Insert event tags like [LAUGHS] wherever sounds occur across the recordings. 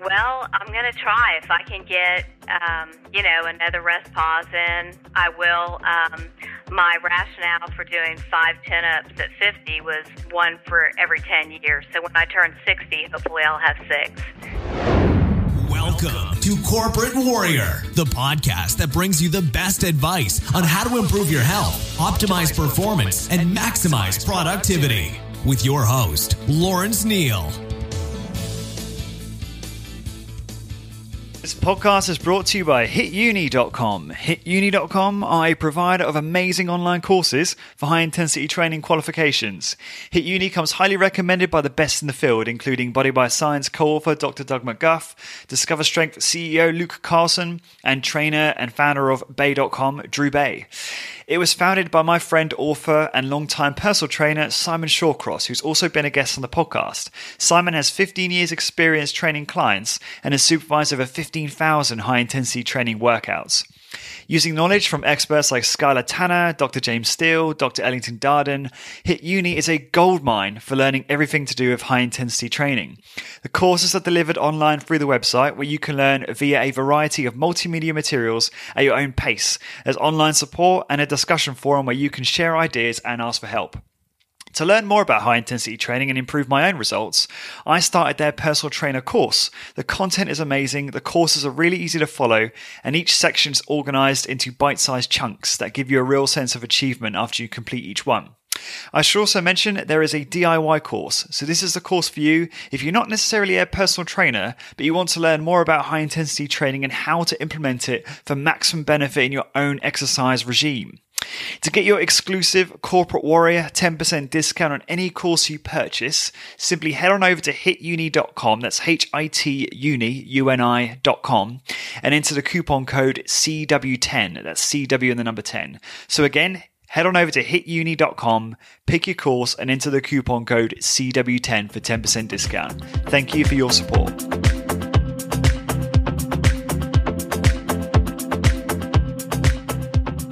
Well, I'm going to try. If I can get, um, you know, another rest pause in, I will. Um, my rationale for doing five chin ups at 50 was one for every 10 years. So when I turn 60, hopefully I'll have six. Welcome to Corporate Warrior, the podcast that brings you the best advice on how to improve your health, optimize performance, and maximize productivity. With your host, Lawrence Neal. Podcast is brought to you by hituni.com. Hituni.com are a provider of amazing online courses for high intensity training qualifications. HitUni comes highly recommended by the best in the field, including Body by Science co author Dr. Doug McGuff, Discover Strength CEO Luke Carlson, and trainer and founder of Baye.com, Drew Baye. It was founded by my friend, author, and longtime personal trainer Simon Shawcross, who's also been a guest on the podcast. Simon has 15 years' experience training clients and has supervised over 15,000 high intensity training workouts. Using knowledge from experts like Skyler Tanner, Dr. James Steele, Dr. Ellington Darden, Hit Uni is a goldmine for learning everything to do with high intensity training. The courses are delivered online through the website where you can learn via a variety of multimedia materials at your own pace. There's online support and a discussion forum where you can share ideas and ask for help. To learn more about high intensity training and improve my own results, I started their personal trainer course. The content is amazing, the courses are really easy to follow, and each section is organized into bite sized chunks that give you a real sense of achievement after you complete each one. I should also mention there is a DIY course. So, this is the course for you if you're not necessarily a personal trainer, but you want to learn more about high intensity training and how to implement it for maximum benefit in your own exercise regime. To get your exclusive Corporate Warrior 10% discount on any course you purchase, simply head on over to hituni.com, that's H I T uni, U-N-I.com, and enter the coupon code CW10, that's CW and the number 10. So again, head on over to hituni.com, pick your course, and enter the coupon code CW10 for 10% discount. Thank you for your support.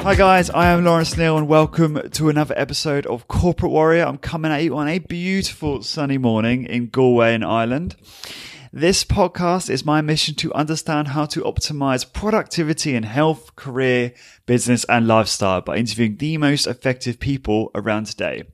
Hi guys, I am Lawrence Neal and welcome to another episode of Corporate Warrior. I'm coming at you on a beautiful sunny morning in Galway in Ireland. This podcast is my mission to understand how to optimize productivity in health, career, business, and lifestyle by interviewing the most effective people around today.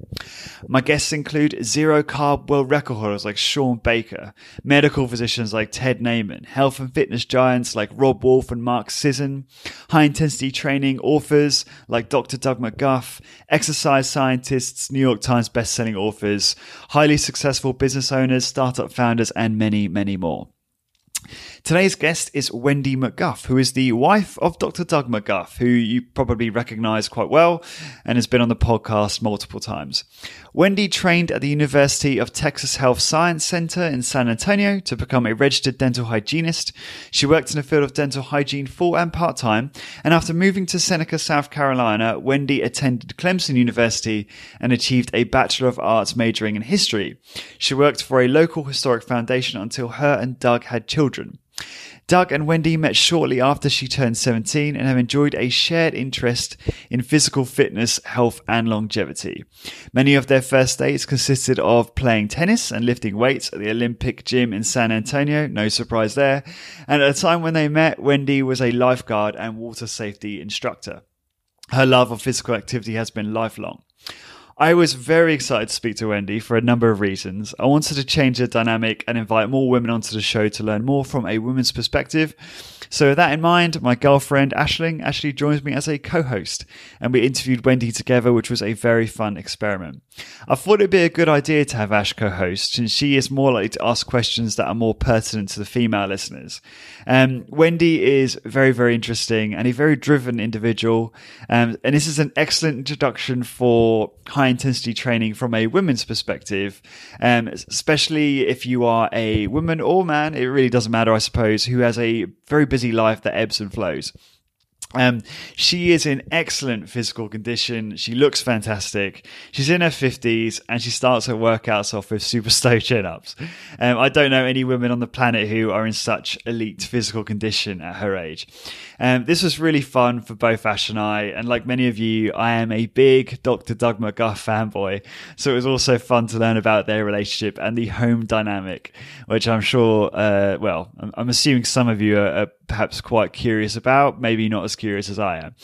My guests include zero carb world record holders like Shawn Baker, medical physicians like Ted Naiman, health and fitness giants like Robb Wolf and Mark Sisson, high intensity training authors like Dr. Doug McGuff, exercise scientists, New York Times bestselling authors, highly successful business owners, startup founders, and many, many more. Today's guest is Wendy McGuff, who is the wife of Dr. Doug McGuff, who you probably recognize quite well and has been on the podcast multiple times. Wendy trained at the University of Texas Health Science Center in San Antonio to become a registered dental hygienist. She worked in the field of dental hygiene full and part time, and after moving to Seneca, South Carolina, Wendy attended Clemson University and achieved a Bachelor of Arts majoring in history. She worked for a local historic foundation until her and Doug had children. Doug and Wendy met shortly after she turned 17 and have enjoyed a shared interest in physical fitness, health, and longevity. Many of their first dates consisted of playing tennis and lifting weights at the Olympic gym in San Antonio, no surprise there. And at the time when they met, Wendy was a lifeguard and water safety instructor. Her love of physical activity has been lifelong. I was very excited to speak to Wendy for a number of reasons. I wanted to change the dynamic and invite more women onto the show to learn more from a woman's perspective. So, with that in mind, my girlfriend Ashling actually joins me as a co host, and we interviewed Wendy together, which was a very fun experiment. I thought it'd be a good idea to have Ash co host, since she is more likely to ask questions that are more pertinent to the female listeners. Um, Wendy is very, very interesting and a very driven individual, um, and this is an excellent introduction for high intensity training from a women's perspective, um, especially if you are a woman or man, it really doesn't matter, I suppose, who has a very busy life that ebbs and flows. Um, she is in excellent physical condition. She looks fantastic. She's in her 50s and she starts her workouts off with super slow chin ups. Um, I don't know any women on the planet who are in such elite physical condition at her age. Um, this was really fun for both Ash and I. And like many of you, I am a big Dr. Doug McGuff fanboy. So it was also fun to learn about their relationship and the home dynamic, which I'm sure, uh, well, I'm, I'm, assuming some of you are, are, perhaps quite curious about, maybe not as curious as I am.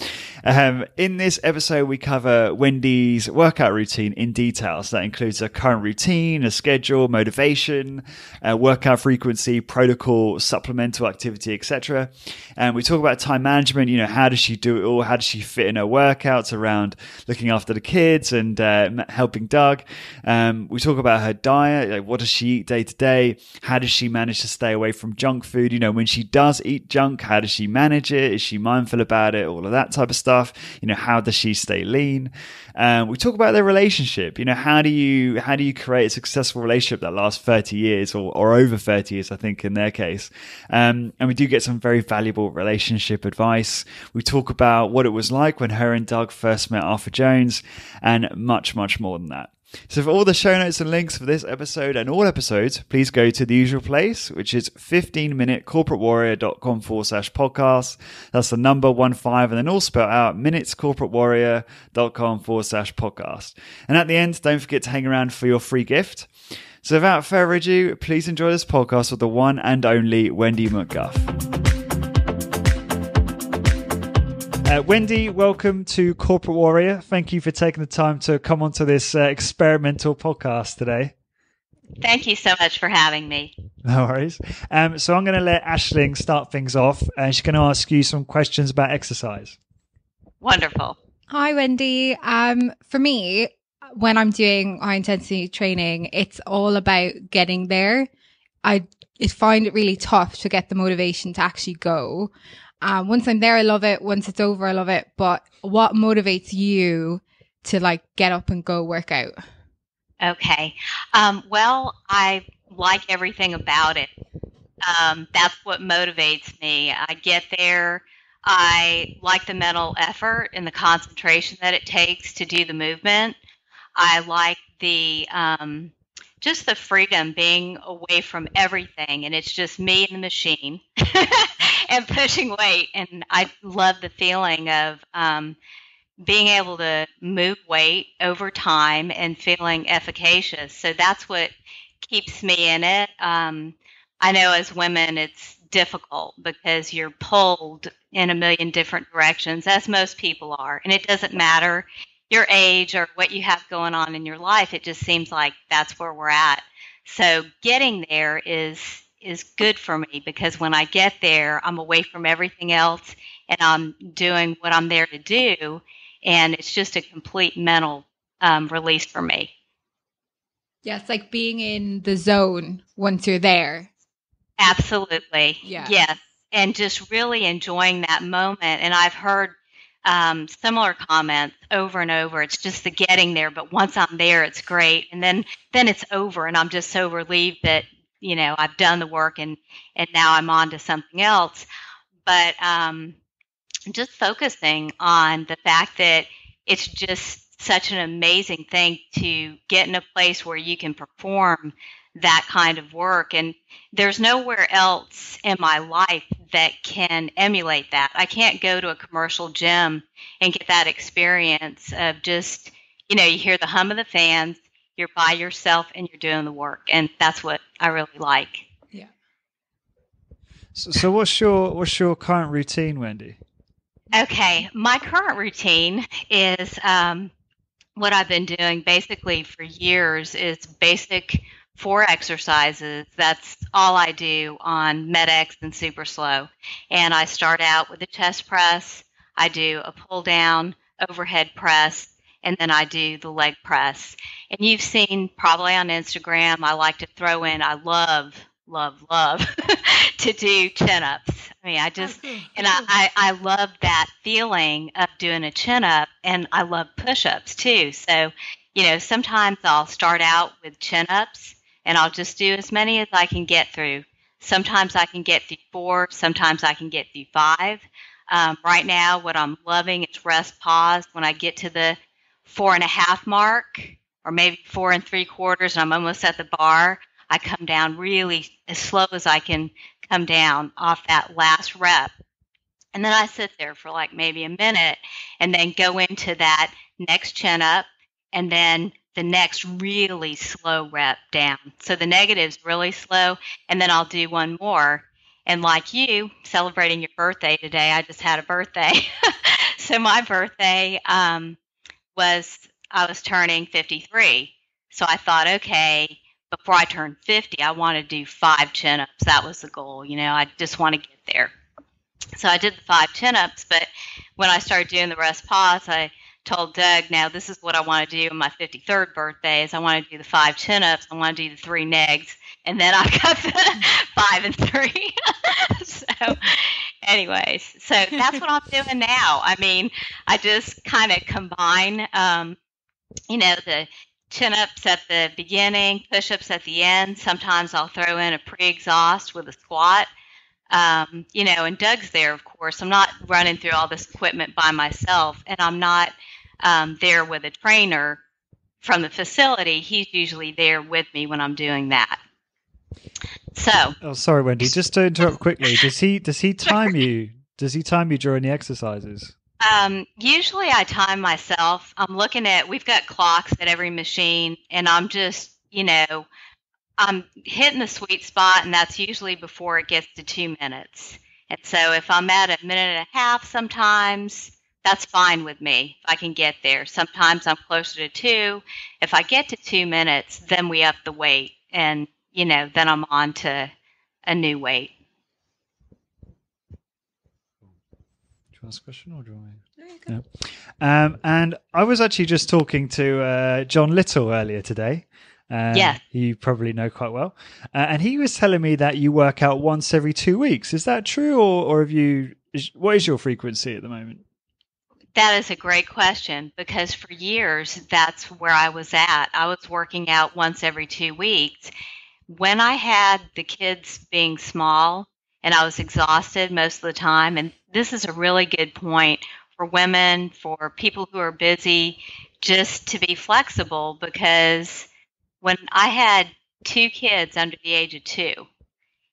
Um, in this episode, we cover Wendy's workout routine in detail. So that includes a current routine, a schedule, motivation, uh, workout frequency, protocol, supplemental activity, etc. And we talk about time management. You know, how does she do it all? How does she fit in her workouts around looking after the kids and uh, helping Doug? Um, we talk about her diet. Like, what does she eat day to day? How does she manage to stay away from junk food? You know, when she does eat junk, how does she manage it? Is she mindful about it? All of that type of stuff. You know, how does she stay lean? Um, we talk about their relationship. You know, how do you how do you create a successful relationship that lasts thirty years or, or over thirty years? I think in their case, um, and we do get some very valuable relationship relationship advice. We talk about what it was like when her and Doug first met Arthur Jones, and much, much more than that. So, for all the show notes and links for this episode and all episodes, please go to the usual place, which is 15minutecorporatewarrior.com forward slash podcast. That's the number one five, and then all spelled out minutescorporatewarrior.com forward slash podcast. And at the end, don't forget to hang around for your free gift. So, without further ado, please enjoy this podcast with the one and only Wendy McGuff. Uh, Wendy, welcome to Corporate Warrior. Thank you for taking the time to come onto this uh, experimental podcast today. Thank you so much for having me. No worries. Um, so I'm going to let Ashling start things off, and she's going to ask you some questions about exercise. Wonderful. Hi, Wendy. Um, for me, when I'm doing high intensity training, it's all about getting there. I find it really tough to get the motivation to actually go. Um, once I'm there, I love it. Once it's over, I love it. But what motivates you to like get up and go work out? Okay. Um, well, I like everything about it. Um, that's what motivates me. I get there. I like the mental effort and the concentration that it takes to do the movement. I like the um, just the freedom being away from everything and it's just me and the machine [LAUGHS] and pushing weight. And i love the feeling of um, being able to move weight over time and feeling efficacious. So that's what keeps me in it. Um, i know as women it's difficult because you're pulled in a million different directions as most people are and it doesn't matter your age or what you have going on in your life. It just seems like that's where we're at. So getting there is is good for me because when I get there, I'm away from everything else and I'm doing what I'm there to do, and it's just a complete mental um, release for me. Yeah, it's like being in the zone once you're there. Absolutely. Yeah. Yes. And just really enjoying that moment. And I've heard um, similar comments over and over. It's just the getting there, but once I'm there, it's great, and then then it's over, and I'm just so relieved that you know I've done the work and and now I'm on to something else. But um, just focusing on the fact that it's just such an amazing thing to get in a place where you can perform that kind of work. And there's nowhere else in my life that can emulate that. I can't go to a commercial gym and get that experience of just, you know, you hear the hum of the fans, you're by yourself and you're doing the work. And that's what I really like. Yeah. So, so what's your what's your current routine, Wendy? Okay, my current routine is um, what I've been doing basically for years is basic four exercises. That's all I do on Med-X and Super Slow. And I start out with a chest press, I do a pull down, overhead press, and then I do the leg press. And you've seen probably on Instagram, I like to throw in, I love, love, love [LAUGHS] to do chin ups. I mean, I just, oh, okay. and I, I, I love that feeling of doing a chin up, and I love push ups too. So, you know, sometimes I'll start out with chin ups and I'll just do as many as I can get through. Sometimes I can get through four, sometimes I can get through five. Um, right now, what I'm loving is rest pause. When I get to the four and a half mark, or maybe four and three quarters, and I'm almost at the bar, I come down really as slow as I can come down off that last rep. And then I sit there for like maybe a minute and then go into that next chin up and then the next really slow rep down. So the negative's really slow, and then I'll do one more. And like you, celebrating your birthday today, I just had a birthday. [LAUGHS] so my birthday um, was, I was turning 53. So I thought, okay, before I turn 50, I want to do five chin ups. That was the goal. You know, I just want to get there. So I did the five chin ups, but when I started doing the rest pause, I told Doug, now this is what I want to do on my 53rd birthday is I want to do the five chin ups, I want to do the three negs, and then I've [LAUGHS] got the five and three. [LAUGHS] so anyways, so that's what I'm doing now. I mean, I just kind of combine, um, you know, the chin ups at the beginning, push ups at the end. Sometimes I'll throw in a pre exhaust with a squat. Um, you know, and Doug's there, of course. I'm not running through all this equipment by myself, and I'm not um, there with a trainer from the facility. He's usually there with me when I'm doing that. So, oh, sorry, Wendy. Just to interrupt quickly, [LAUGHS] does he does he time you? Does he time you during the exercises? Um, usually, I time myself. I'm looking at. We've got clocks at every machine, and I'm just, you know, I'm hitting the sweet spot, and that's usually before it gets to two minutes. And so if I'm at a minute and a half sometimes, that's fine with me if I can get there. Sometimes I'm closer to two. If I get to two minutes, then we up the weight, and, you know, then I'm on to a new weight. Do you ask question or do I? No, yeah. Um, and I was actually just talking to uh, John Little earlier today. Um, yeah. You probably know quite well. Uh, and he was telling me that you work out once every two weeks. Is that true? Or, or have you, is, what is your frequency at the moment? That is a great question because for years that's where I was at. I was working out once every two weeks. When I had the kids being small and I was exhausted most of the time, and this is a really good point for women, for people who are busy, just to be flexible because when I had two kids under the age of two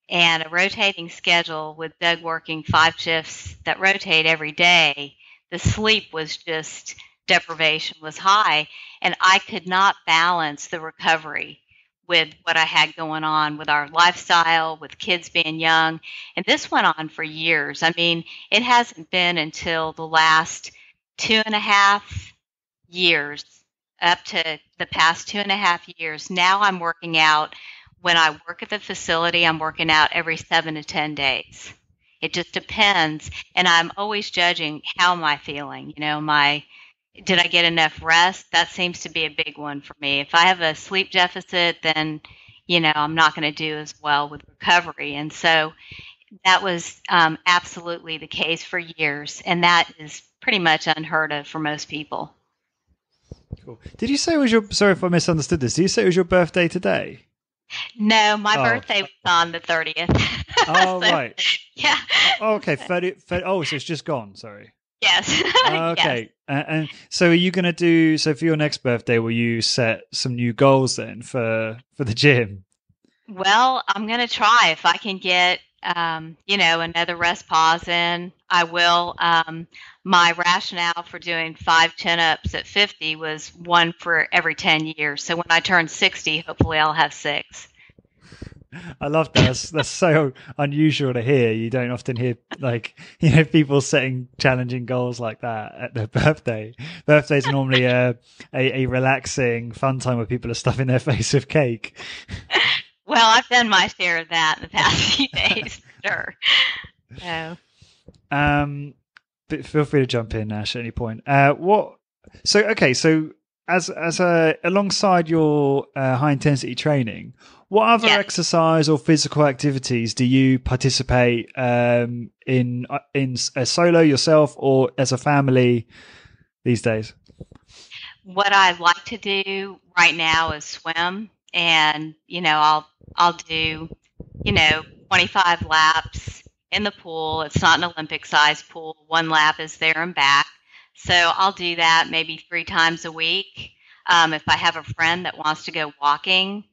and a rotating schedule with Doug working five shifts that rotate every day, the sleep was just deprivation was high and I could not balance the recovery with what I had going on with our lifestyle, with kids being young. And this went on for years. I mean, it hasn't been until the last two and a half years up to the past two and a half years. Now I'm working out. When I work at the facility, I'm working out every seven to 10 days. It just depends. And I'm always judging how am I feeling? You know, my, did I get enough rest? That seems to be a big one for me. If I have a sleep deficit, then, you know, I'm not going to do as well with recovery. And so that was um, absolutely the case for years. And that is pretty much unheard of for most people. Cool. Did you say it was your? Sorry if I misunderstood this. Did you say it was your birthday today? No, my oh. birthday was on the thirtieth. [LAUGHS] Oh so, right. Yeah. Oh, okay. 30, 30, oh, so it's just gone. Sorry. Yes. [LAUGHS] okay. Yes. And, and, so, are you going to do? So, for your next birthday, will you set some new goals then for for the gym? Well, I'm going to try if I can get um, you know, another rest pause in. I will. Um, my rationale for doing five chin ups at 50 was one for every 10 years. So when I turn 60, hopefully I'll have six. I love that. That's, that's so unusual to hear. You don't often hear like [LAUGHS] you know people setting challenging goals like that at their [LAUGHS] birthday. Birthday's are normally a, a, a relaxing, fun time where people are stuffing their [LAUGHS] face with cake. Well, I've done my share of that in the past [LAUGHS] few days, sure. So. Um, but feel free to jump in, Ash, at any point. Uh, what? So, okay, so as as a alongside your uh, high intensity training, what other exercise or physical activities do you participate um, in uh, in a solo yourself or as a family these days? What I like to do right now is swim, and you know I'll I'll do, you know, 25 laps in the pool. It's not an Olympic sized pool. One lap is there and back. So I'll do that maybe three times a week. Um, if I have a friend that wants to go walking,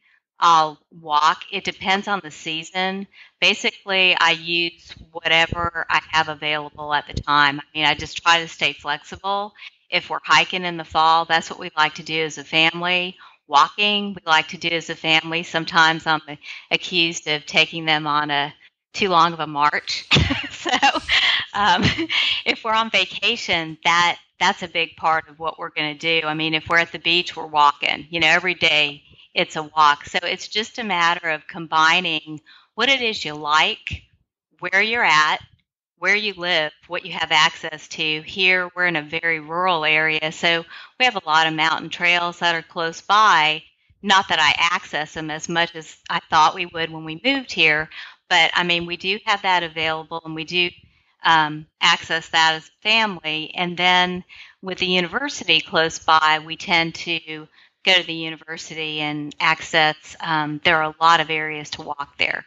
I'll walk. It depends on the season. Basically, I use whatever I have available at the time. I mean, I just try to stay flexible. If we're hiking in the fall, that's what we like to do as a family. Walking, we like to do as a family. Sometimes I'm accused of taking them on a too long of a march. [LAUGHS] so, um, if we're on vacation, that that's a big part of what we're going to do. I mean, if we're at the beach, we're walking. You know, every day it's a walk. So it's just a matter of combining what it is you like, where you're at, where you live, what you have access to. Here, we're in a very rural area, so we have a lot of mountain trails that are close by. Not that I access them as much as I thought we would when we moved here, but I mean, we do have that available and we do um, access that as a family. And then with the university close by, we tend to go to the university and access, um, there are a lot of areas to walk there.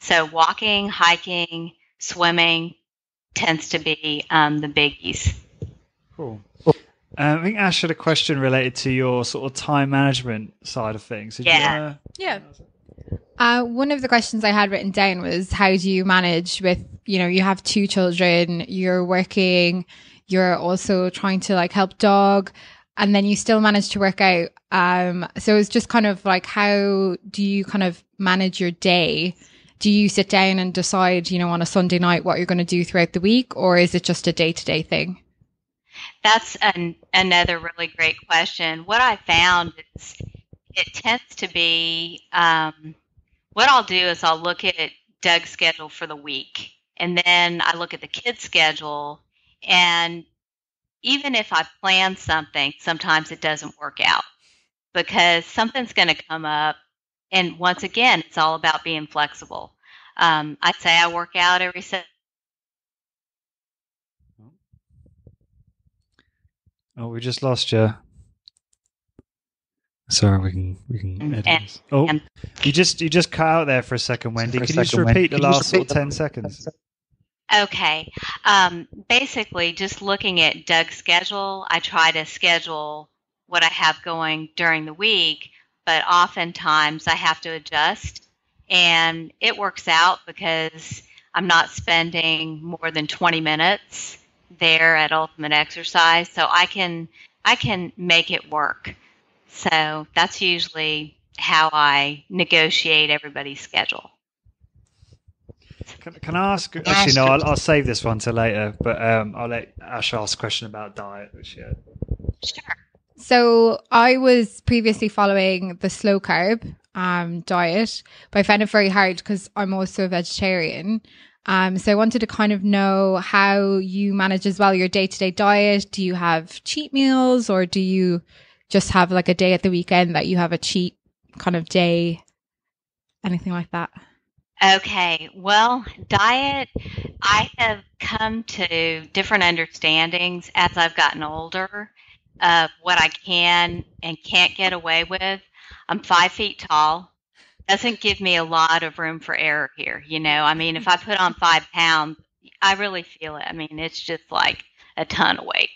So walking, hiking, swimming tends to be um, the biggies. Cool. Uh, I think Ash had a question related to your sort of time management side of things. Did Yeah. You wanna... Yeah. Uh, one of the questions I had written down was how do you manage with, you know, you have two children, you're working, you're also trying to like help Doug, and then you still manage to work out. Um, so it's just kind of like, how do you kind of manage your day? Do you sit down and decide, you know, on a Sunday night what you're going to do throughout the week, or is it just a day to day thing? That's an, another really great question. What I found is it tends to be um, what I'll do is I'll look at Doug's schedule for the week, and then I look at the kids' schedule. And even if I plan something, sometimes it doesn't work out because something's going to come up. And once again, it's all about being flexible. Um, I'd say I work out every se- Oh, we just lost you. Sorry, we can we can edit And- this. Oh, and- you just you just cut out there for a second, Wendy. For a Can you just repeat Wendy. the last just sort of repeat ten the- seconds? Okay. Um, basically, just looking at Doug's schedule, I try to schedule what I have going during the week, but oftentimes I have to adjust. And it works out because I'm not spending more than 20 minutes there at Ultimate Exercise, so I can I can make it work. So that's usually how I negotiate everybody's schedule. Can, can I ask? Actually, no. I'll, I'll save this one till later. But um, I'll let Ash ask a question about diet. Which yeah. Sure. So I was previously following the slow carb um, diet, but I found it very hard because I'm also a vegetarian. Um, so I wanted to kind of know how you manage as well your day to day diet. Do you have cheat meals or do you just have like a day at the weekend that you have a cheat kind of day? Anything like that? Okay, well, diet, I have come to different understandings as I've gotten older of what I can and can't get away with. I'm five feet tall. Doesn't give me a lot of room for error here. You know, I mean, if I put on five pounds, I really feel it. I mean, it's just like a ton of weight.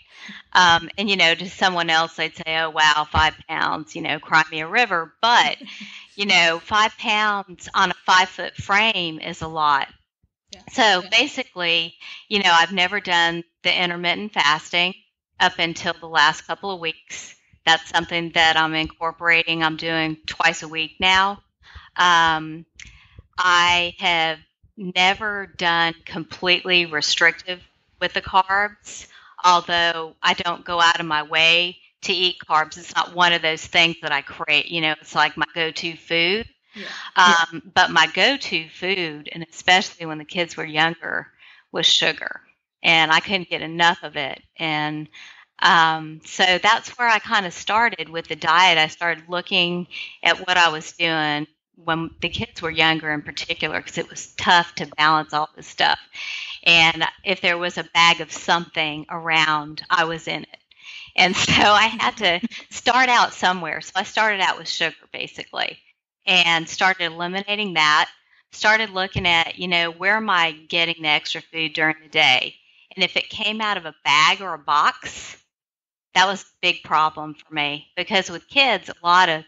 Um, and, you know, to someone else, they'd say, oh, wow, five pounds, you know, cry me a river. But, [LAUGHS] you know, five pounds on a five foot frame is a lot. So basically, you know, I've never done the intermittent fasting up until the last couple of weeks. That's something that I'm incorporating. I'm doing twice a week now. Um, I have never done completely restrictive with the carbs, although I don't go out of my way to eat carbs. It's not one of those things that I create. You know, it's like my go to food. Um, But my go to food, and especially when the kids were younger, was sugar. And I couldn't get enough of it. And um, so that's where I kind of started with the diet. I started looking at what I was doing when the kids were younger, in particular, because it was tough to balance all this stuff. And if there was a bag of something around, I was in it. And [LAUGHS] so I had to start out somewhere. So I started out with sugar, basically, and started eliminating that. started looking at, you know, where am I getting the extra food during the day? And if it came out of a bag or a box, that was a big problem for me because with kids, a lot of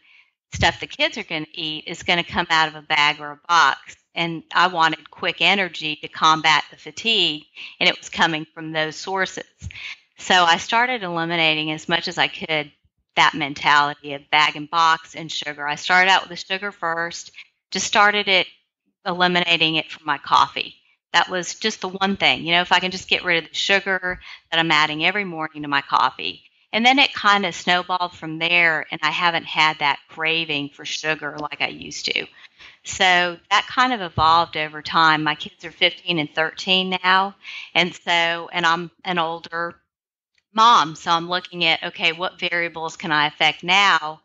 stuff the kids are going to eat is going to come out of a bag or a box. And I wanted quick energy to combat the fatigue, and it was coming from those sources. So I started eliminating as much as I could that mentality of bag and box and sugar. I started out with the sugar first, just started it eliminating it from my coffee. That was just the one thing. You know, if I can just get rid of the sugar that I'm adding every morning to my coffee. And then it kind of snowballed from there, and I haven't had that craving for sugar like I used to. So that kind of evolved over time. My kids are 15 and 13 now. And so, and I'm an older mom. So I'm looking at, okay, what variables can I affect now?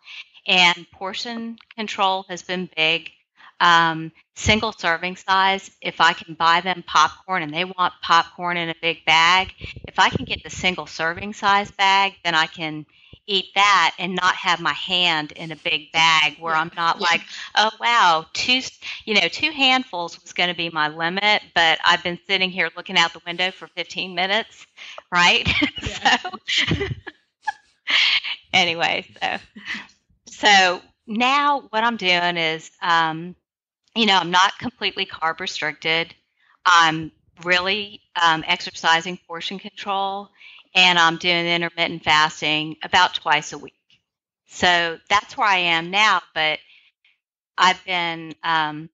And portion control has been big. Um, single serving size, if I can buy them popcorn and they want popcorn in a big bag, if I can get the single serving size bag, then I can eat that and not have my hand in a big bag where I'm not yeah. like, oh wow, two you know, two handfuls was going to be my limit, but I've been sitting here looking out the window for 15 minutes, right? [LAUGHS] Yeah. so [LAUGHS] anyway, so so now what I'm doing is um, you know, I'm not completely carb restricted. I'm really um, exercising portion control, and I'm doing intermittent fasting about twice a week. So that's where I am now. But I've been, um,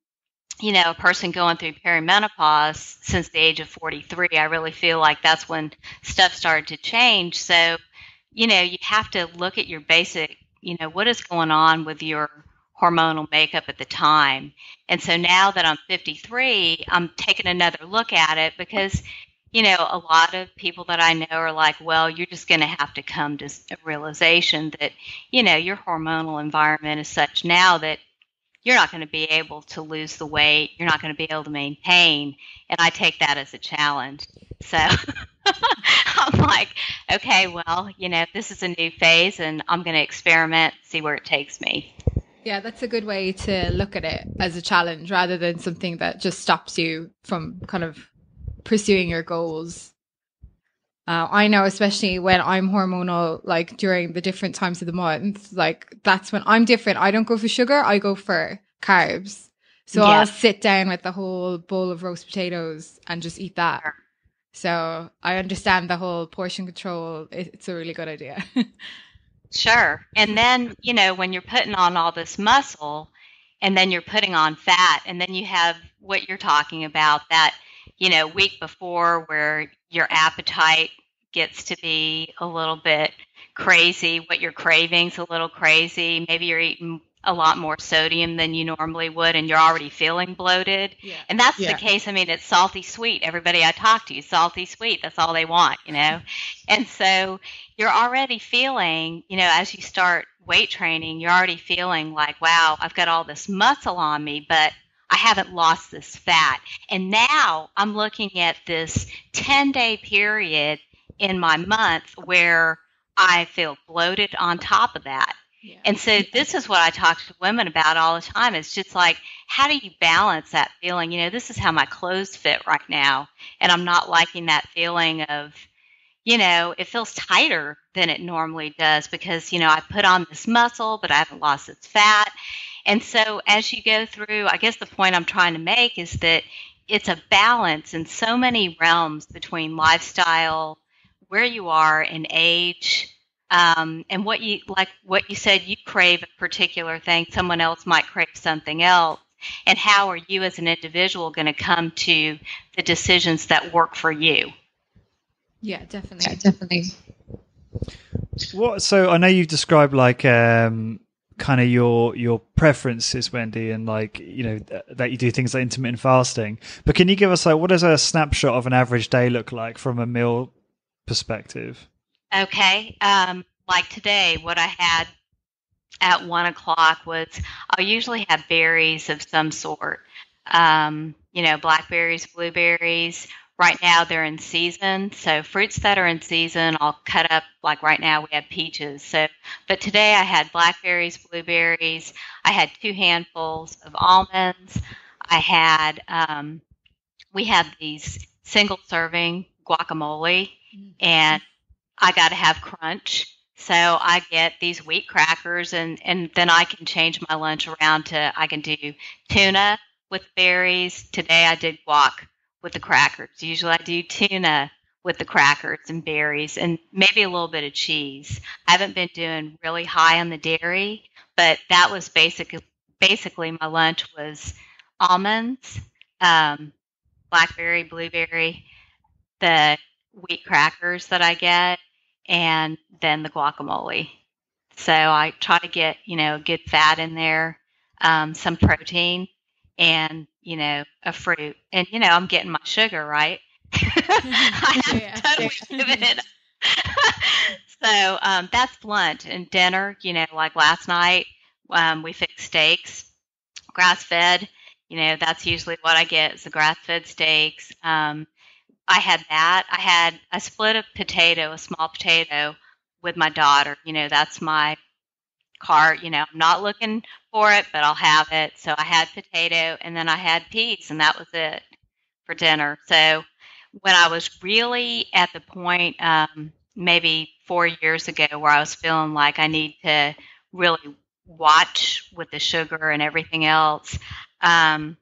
you know, a person going through perimenopause since the age of 43. I really feel like that's when stuff started to change. So, you know, you have to look at your basic, you know, what is going on with your hormonal makeup at the time. And so now that I'm 53, I'm taking another look at it because, you know, a lot of people that I know are like, well, you're just going to have to come to a realization that, you know, your hormonal environment is such now that you're not going to be able to lose the weight. You're not going to be able to maintain. And I take that as a challenge. So [LAUGHS] I'm like, okay, well, you know, this is a new phase and I'm going to experiment, see where it takes me. Yeah, that's a good way to look at it as a challenge rather than something that just stops you from kind of pursuing your goals. Uh, I know, especially when I'm hormonal, like during the different times of the month, like that's when I'm different. I don't go for sugar, I go for carbs. So yeah. I'll sit down with the whole bowl of roast potatoes and just eat that. So I understand the whole portion control. It's a really good idea. [LAUGHS] Sure. And then, you know, when you're putting on all this muscle and then you're putting on fat, and then you have what you're talking about that, you know, week before where your appetite gets to be a little bit crazy, what you're craving's a little crazy. Maybe you're eating a lot more sodium than you normally would and you're already feeling bloated. Yeah. And that's yeah. the case. I mean, it's salty sweet. Everybody I talk to, salty sweet. That's all they want, you know? [LAUGHS] and so you're already feeling, you know, as you start weight training, you're already feeling like, wow, I've got all this muscle on me, but I haven't lost this fat. And now I'm looking at this 10 day period in my month where I feel bloated on top of that. And so this is what I talk to women about all the time. It's just like, how do you balance that feeling? You know, this is how my clothes fit right now. And I'm not liking that feeling of, you know, it feels tighter than it normally does because, you know, I put on this muscle, but I haven't lost its fat. And so as you go through, I guess the point I'm trying to make is that it's a balance in so many realms between lifestyle, where you are in age, um, and what you like what you said you crave a particular thing someone else might crave something else. And how are you as an individual going to come to the decisions that work for you? Yeah definitely. Yeah, definitely. What so i know you've described like um kind of your your preferences wendy and like you know th- that you do things like intermittent fasting. But can you give us like what does a snapshot of an average day look like from a meal perspective Okay. Um, like today, what I had at one o'clock was I'll usually have berries of some sort. Um, you know, blackberries, blueberries. Right now they're in season, so fruits that are in season I'll cut up. Like right now we have peaches. So, but today I had blackberries, blueberries. I had two handfuls of almonds. I had um, we had these single serving guacamole, and I got to have crunch. So I get these wheat crackers, and and then I can change my lunch around to I can do tuna with berries. Today I did guac with the crackers. Usually I do tuna with the crackers and berries and maybe a little bit of cheese. I haven't been doing really high on the dairy, but that was basically basically my lunch was almonds, um, blackberry, blueberry, the wheat crackers that I get, and then the guacamole. So I try to get you know good fat in there, um, some protein, and you know a fruit, and you know I'm getting my sugar right. [LAUGHS] [LAUGHS] I have yeah. totally [LAUGHS] given it. so um, that's lunch and dinner. You know, like last night um, we fixed steaks, grass fed. You know, that's usually what I get is the grass fed steaks. Um, I had that. I had I split a potato, a small potato, with my daughter. You know, that's my cart. You know, I'm not looking for it, but I'll have it. So I had potato, and then I had peas, and that was it for dinner. So when I was really at the point, um, maybe four years ago, where I was feeling like I need to really watch with the sugar and everything else, um,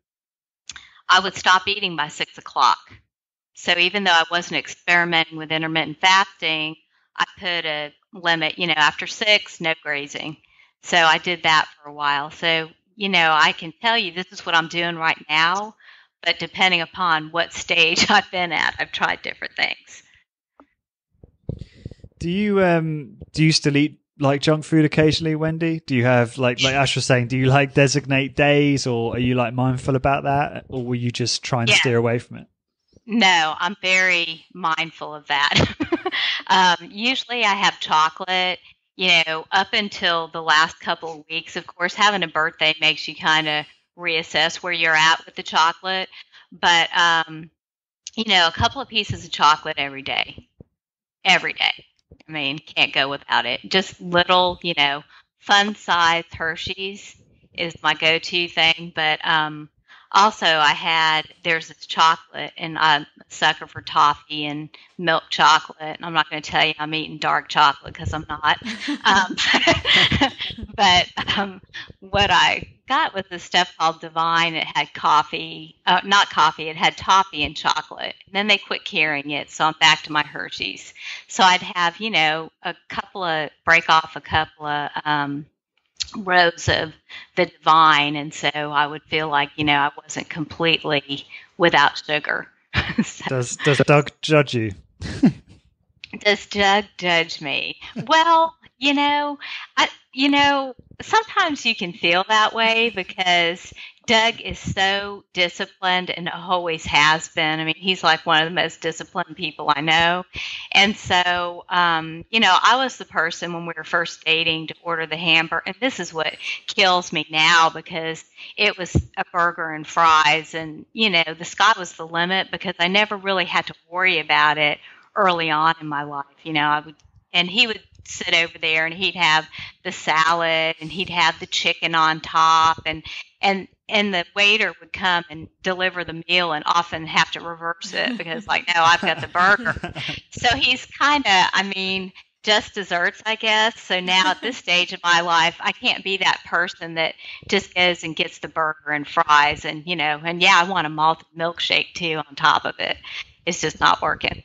I would stop eating by six o'clock. So even though I wasn't experimenting with intermittent fasting, I put a limit, you know, after six, no grazing. So I did that for a while. So, you know, I can tell you this is what I'm doing right now, but depending upon what stage [LAUGHS] I've been at, I've tried different things. Do you um do you still eat like junk food occasionally, Wendy? Do you have like like Ash was saying, do you like designate days or are you like mindful about that? Or will you just try and yeah. steer away from it? No, I'm very mindful of that. [LAUGHS] um, usually I have chocolate, you know, up until the last couple of weeks. Of course, having a birthday makes you kind of reassess where you're at with the chocolate. But, um, you know, a couple of pieces of chocolate every day. Every day. I mean, can't go without it. Just little, you know, fun size Hershey's is my go to thing. But, um, also I had there's this chocolate and I'm a sucker for toffee and milk chocolate. and I'm not going to tell you I'm eating dark chocolate because I'm not. um, [LAUGHS] but um, what I got was this stuff called Divine. It had coffee, uh, not coffee. It had toffee and chocolate. And then they quit carrying it, so I'm back to my Hershey's. So I'd have you know a couple of break off a couple of um, rows of the divine and so i would feel like you know i wasn't completely without sugar. [LAUGHS] So, does does doug judge you? [LAUGHS] Does doug judge me? Well you know i you know sometimes you can feel that way because Doug is so disciplined and always has been. I mean, he's like one of the most disciplined people I know. And so, um, you know, I was the person when we were first dating to order the hamburger. And this is what kills me now because it was a burger and fries. And, you know, the sky was the limit because I never really had to worry about it early on in my life. You know, I would, and he would sit over there and he'd have the salad and he'd have the chicken on top and and and the waiter would come and deliver the meal and often have to reverse it because like no i've got the burger. [LAUGHS] So he's kind of i mean just desserts i guess. So now at this stage of my life i can't be that person that just goes and gets the burger and fries and you know and yeah i want a malted milkshake too on top of it. It's just not working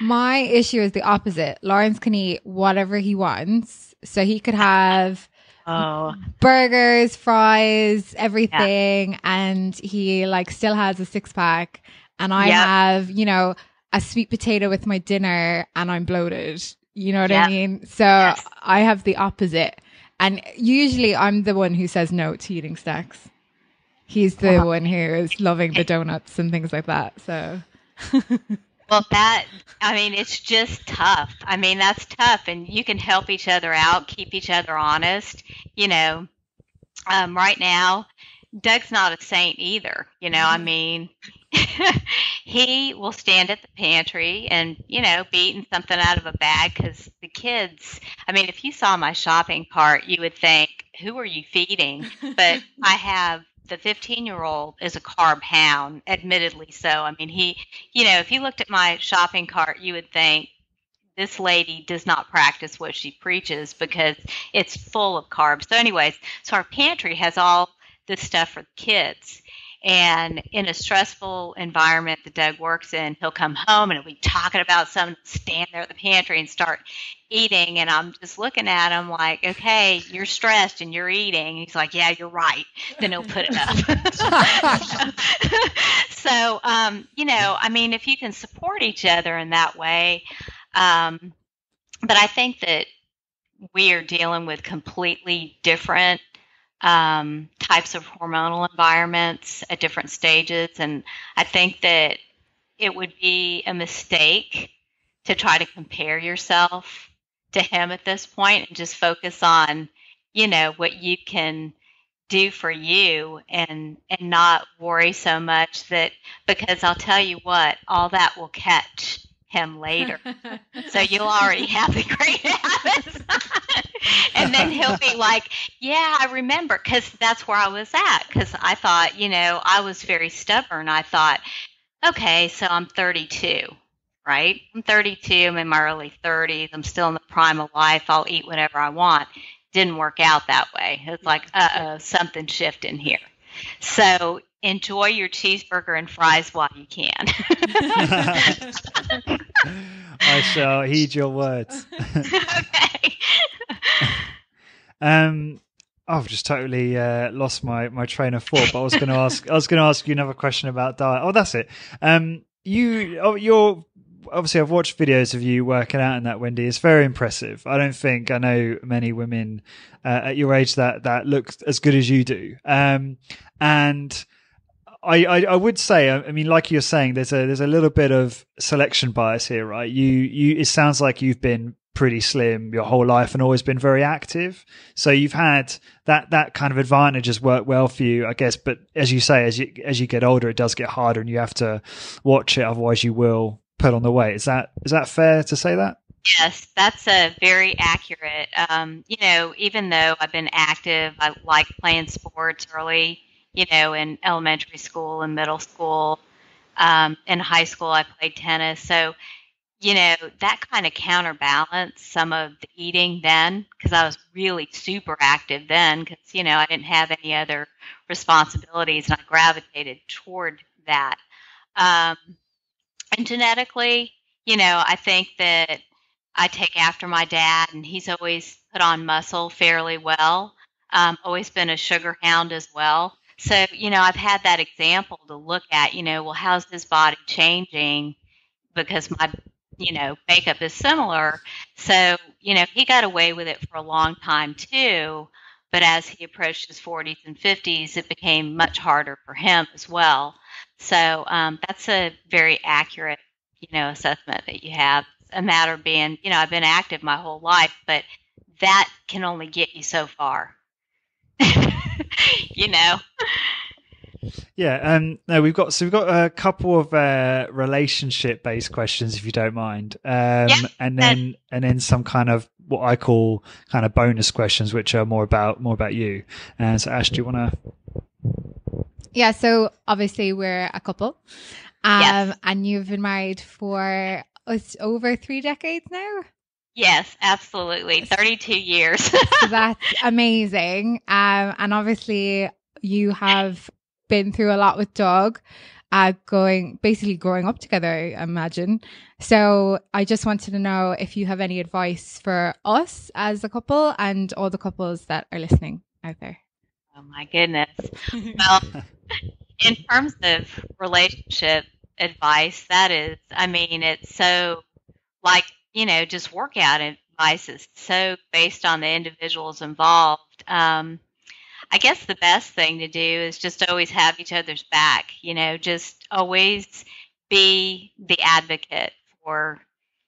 my issue is the opposite lawrence can eat whatever he wants so he could have Oh. Burgers, fries, everything. Yeah. And he like still has a six pack. And I yep. have, you know, a sweet potato with my dinner and I'm bloated. You know what yep. I mean? So yes. I have the opposite. And usually I'm the one who says no to eating snacks. He's the uh-huh. one who is loving the donuts and things like that. So [LAUGHS] Well, that, I mean, it's just tough. I mean, that's tough. And you can help each other out, keep each other honest. You know, um, right now, Doug's not a saint either. You know, I mm-hmm. mean, [LAUGHS] he will stand at the pantry and, you know, be eating something out of a bag because the kids, I mean, if you saw my shopping cart, you would think, who are you feeding? [LAUGHS] But I have the 15 year old is a carb hound, admittedly so. I mean, he, you know, if you looked at my shopping cart, you would think this lady does not practice what she preaches because it's full of carbs. So, anyways, so our pantry has all this stuff for the kids. And in a stressful environment that Doug works in, he'll come home and he'll be talking about something, stand there at the pantry and start eating. And I'm just looking at him like, okay, you're stressed and you're eating. And he's like, yeah, you're right. Then he'll put it up. [LAUGHS] [LAUGHS] so, um, you know, I mean, if you can support each other in that way, um, but I think that we are dealing with completely different um, types of hormonal environments at different stages. And I think that it would be a mistake to try to compare yourself to him at this point and just focus on, you know, what you can do for you and and not worry so much that because I'll tell you what, all that will catch him later. [LAUGHS] so you'll already have the great habits. [LAUGHS] and then he'll be like, Yeah, I remember, because that's where I was at. Because I thought, you know, I was very stubborn. I thought, okay, so I'm 32, right? I'm 32, I'm in my early 30s, I'm still in the prime of life, I'll eat whatever I want. Didn't work out that way. It's like, uh oh, something shifting here. So enjoy your cheeseburger and fries while you can. [LAUGHS] I shall heed your words. [LAUGHS] okay. [LAUGHS] um, I've just totally uh, lost my, my train of thought. But I was going to ask. I was going to ask you another question about diet. Oh, that's it. Um, you, oh, you're obviously I've watched videos of you working out in that Wendy. It's very impressive. I don't think I know many women uh, at your age that that look as good as you do. Um, and I, I, I would say, I mean, like you're saying, there's a there's a little bit of selection bias here, right? You you it sounds like you've been pretty slim your whole life and always been very active. So you've had that that kind of advantage has worked well for you, I guess. But as you say, as you as you get older, it does get harder, and you have to watch it, otherwise you will put on the weight. Is that is that fair to say that? Yes, that's a very accurate. Um, you know, even though I've been active, I like playing sports early you know, in elementary school and middle school. Um, in high school, I played tennis. So, you know, that kind of counterbalanced some of the eating then because I was really super active then because, you know, I didn't have any other responsibilities and I gravitated toward that. Um, and genetically, you know, I think that I take after my dad and he's always put on muscle fairly well. Um, always been a sugar hound as well. So, you know, I've had that example to look at, you know, well, how's his body changing because my, you know, makeup is similar. So, you know, he got away with it for a long time too. But as he approached his 40s and 50s, it became much harder for him as well. So um, that's a very accurate, you know, assessment that you have. It's a matter of being, you know, I've been active my whole life, but that can only get you so far. [LAUGHS] [LAUGHS] you know. Yeah, um, no, we've got so we've got a couple of uh, relationship based questions, if you don't mind, um, yeah. and then and then some kind of what I call kind of bonus questions, which are more about more about you. And so, Ash, do you want to? Yeah, so obviously we're a couple, um, yes. and you've been married for it's over three decades now. Yes, absolutely. 32 years. [LAUGHS] that's amazing. Um, and obviously, you have been through a lot with Doug, uh, going basically growing up together, I imagine. So I just wanted to know if you have any advice for us as a couple and all the couples that are listening out there. Oh my goodness. [LAUGHS] well, in terms of relationship advice, that is, I mean, it's so like you know, just workout advice is so based on the individuals involved. Um, I guess the best thing to do is just always have each other's back. You know, just always be the advocate for,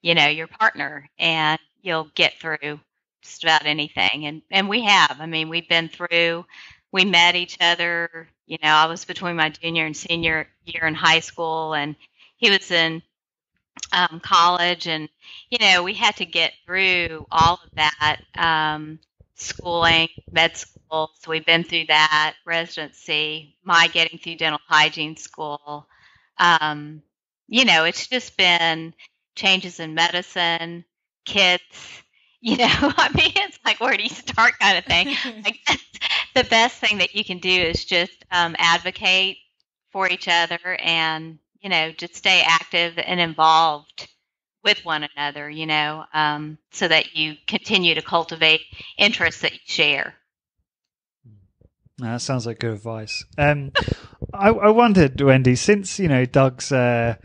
you know, your partner, and you'll get through just about anything. And and we have. I mean, we've been through. We met each other. You know, I was between my junior and senior year in high school, and he was in um, college, and you know we had to get through all of that. Um, schooling, med school. So we've been through that residency, my getting through dental hygiene school. Um, you know, it's just been changes in medicine, kids. [LAUGHS] You know, I mean, it's like where do you start, kind of thing. [LAUGHS] I guess [LAUGHS] the best thing that you can do is just um, advocate for each other and you know just stay active and involved with one another, you know, um, so that you continue to cultivate interests that you share. that sounds like good advice. Um, I, I, wondered, Wendy, since you know Doug's uh,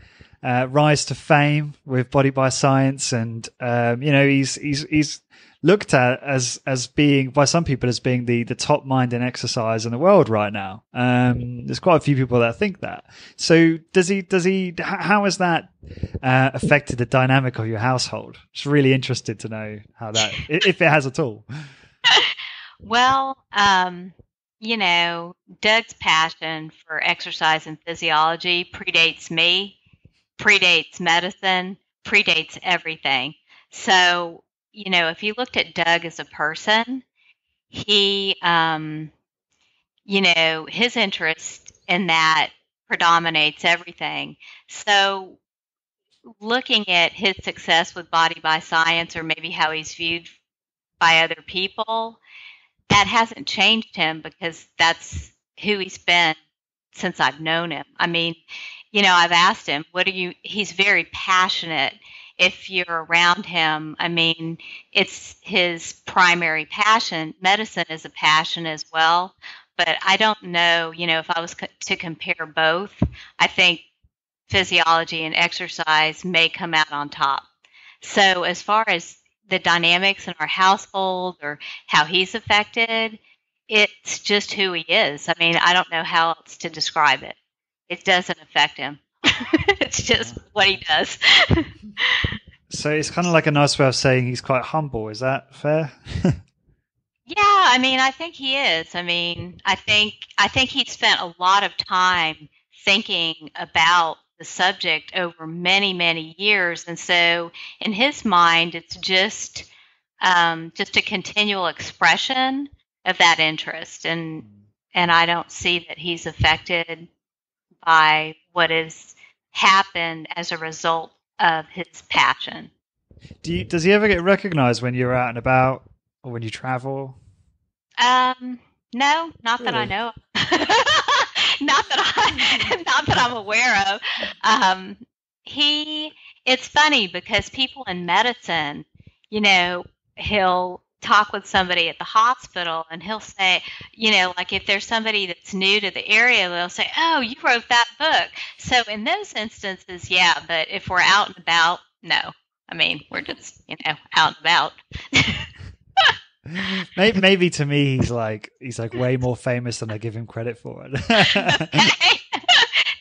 uh, rise to fame with Body by Science, and um, you know he's he's he's looked at as as being by some people as being the the top mind in exercise in the world right now. Um, there's quite a few people that think that. So does he? Does he? How has that uh, affected the dynamic of your household? Just really interested to know how that, if it has at all. [LAUGHS] well, um, you know, Doug's passion for exercise and physiology predates me, predates medicine, predates everything. So you know, if you looked at Doug as a person, he, um, you know, his interest in that predominates everything. So, looking at his success with Body by Science, or maybe how he's viewed by other people, that hasn't changed him because that's who he's been since I've known him. I mean, you know, I've asked him, what are you, he's very passionate if you're around him. I mean, it's his primary passion. Medicine is a passion as well. But I don't know, you know, if I was co- to compare both, I think physiology and exercise may come out on top. So, as far as the dynamics in our household or how he's affected, it's just who he is. I mean, I don't know how else to describe it. It doesn't affect him. [LAUGHS] it's just what he does. [LAUGHS] so it's kind of like a nice way of saying he's quite humble. Is that fair? [LAUGHS] yeah, I mean, I think he is. I mean, I think I think he spent a lot of time thinking about the subject over many many years, and so in his mind, it's just um, just a continual expression of that interest, and and I don't see that he's affected by what is happened as a result of his passion. Do you, does he ever get recognized when you're out and about or when you travel? Um, no, not really? that I know. [LAUGHS] not that I, [LAUGHS] not that I'm aware of. Um, he, it's funny because people in medicine, you know, he'll talk with somebody at the hospital and he'll say, you know, like if there's somebody that's new to the area, they'll say, oh, you wrote that book. So in those instances, yeah, but if we're out and about, no. I mean, we're just, you know, out and about. [LAUGHS] maybe, maybe to me, he's like he's like way more famous than I give him credit for. [LAUGHS] [LAUGHS]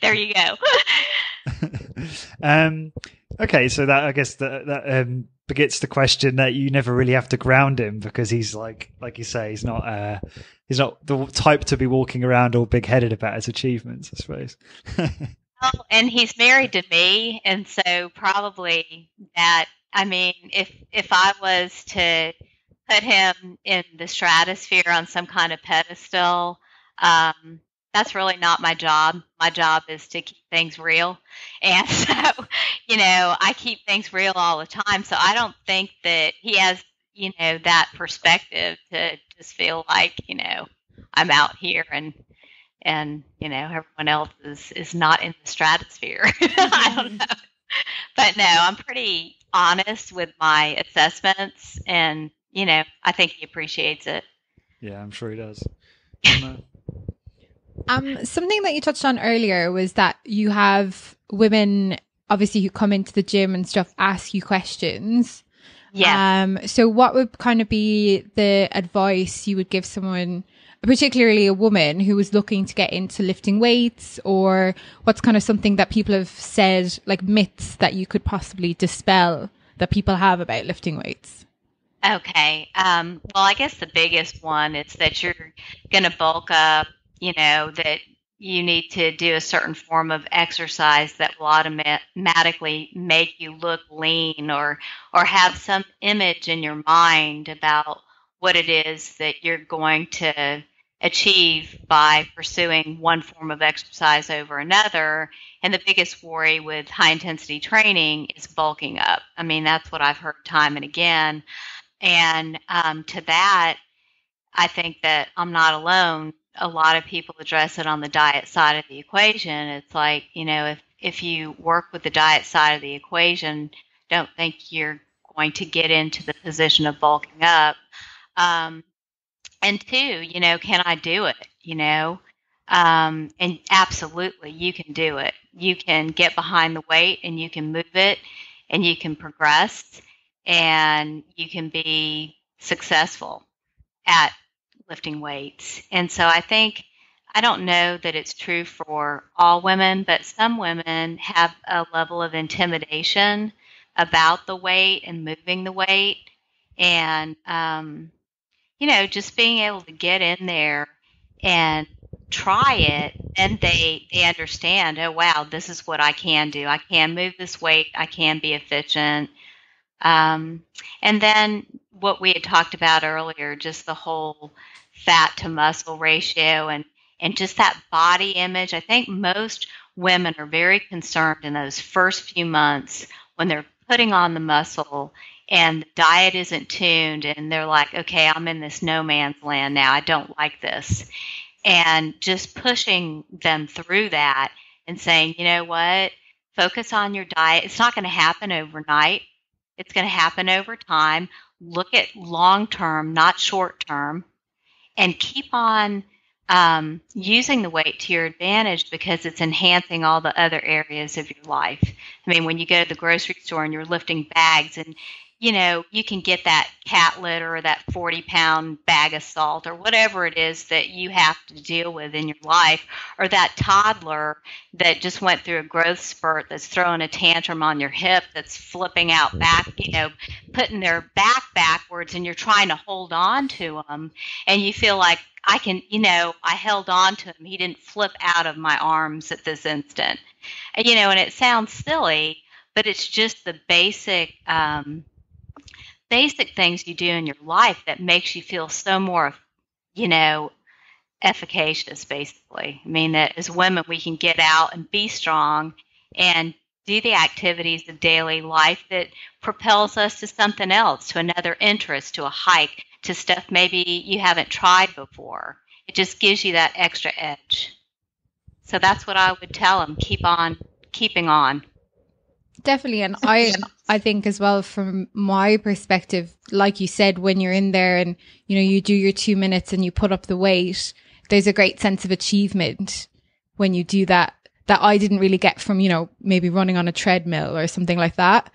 there you go. um, okay, so that I guess that that um, begets the question that you never really have to ground him because he's like like you say he's not uh he's not the type to be walking around all big headed about his achievements i suppose. [LAUGHS] Well, and he's married to me and so probably that i mean if if i was to put him in the stratosphere on some kind of pedestal um that's really not my job. My job is to keep things real. And [LAUGHS] so, you know, I keep things real all the time. So I don't think that he has, you know, that perspective to just feel like, you know, I'm out here and and, you know, everyone else is is not in the stratosphere. [LAUGHS] I don't know. Mm-hmm. But no, I'm pretty honest with my assessments and, you know, I think he appreciates it. Yeah, I'm sure he does. [LAUGHS] Um, something that you touched on earlier was that you have women, obviously, who come into the gym and stuff, ask you questions. Yeah. Um, so what would kind of be the advice you would give someone, particularly a woman who was looking to get into lifting weights or what's kind of something that people have said, like myths that you could possibly dispel that people have about lifting weights? Okay. Um, well, I guess the biggest one is that you're going to bulk up you know, that you need to do a certain form of exercise that will automatically make you look lean or or have some image in your mind about what it is that you're going to achieve by pursuing one form of exercise over another. And the biggest worry with high intensity training is bulking up. I mean, that's what I've heard time and again. And um, to that, I think that I'm not alone. A lot of people address it on the diet side of the equation. It's like, you know, if, if you work with the diet side of the equation, don't think you're going to get into the position of bulking up. Um, and two, you know, can I do it? You know, um, and absolutely, you can do it. You can get behind the weight and you can move it and you can progress and you can be successful at lifting weights. And so I think, I don't know that it's true for all women, but some women have a level of intimidation about the weight and moving the weight. And, um, you know, just being able to get in there and try it and they they understand oh wow this is what i can do i can move this weight i can be efficient um, and then what we had talked about earlier just the whole fat to muscle ratio and and just that body image. I think most women are very concerned in those first few months when they're putting on the muscle and the diet isn't tuned and they're like okay i'm in this no man's land now. I don't like this. And just pushing them through that and saying you know what? Focus on your diet. It's not going to happen overnight it's going to happen over time look at long term not short term and keep on um, using the weight to your advantage because it's enhancing all the other areas of your life. I mean, when you go to the grocery store and you're lifting bags and you know, you can get that cat litter or that 40 pound bag of salt or whatever it is that you have to deal with in your life, or that toddler that just went through a growth spurt that's throwing a tantrum on your hip, that's flipping out back, you know, putting their back backwards, and you're trying to hold on to them, and you feel like, I can, you know, I held on to him. He didn't flip out of my arms at this instant. And, you know, and it sounds silly, but it's just the basic um, basic things you do in your life that makes you feel so more, you know, efficacious, basically. I mean, that as women, we can get out and be strong and do the activities of daily life that propels us to something else, to another interest, to a hike, to stuff maybe you haven't tried before. It just gives you that extra edge. So that's what I would tell them keep on keeping on. Definitely. And I, I think as well from my perspective, like you said, when you're in there and, you know, you do your two minutes and you put up the weight, there's a great sense of achievement when you do that, that I didn't really get from, you know, maybe running on a treadmill or something like that.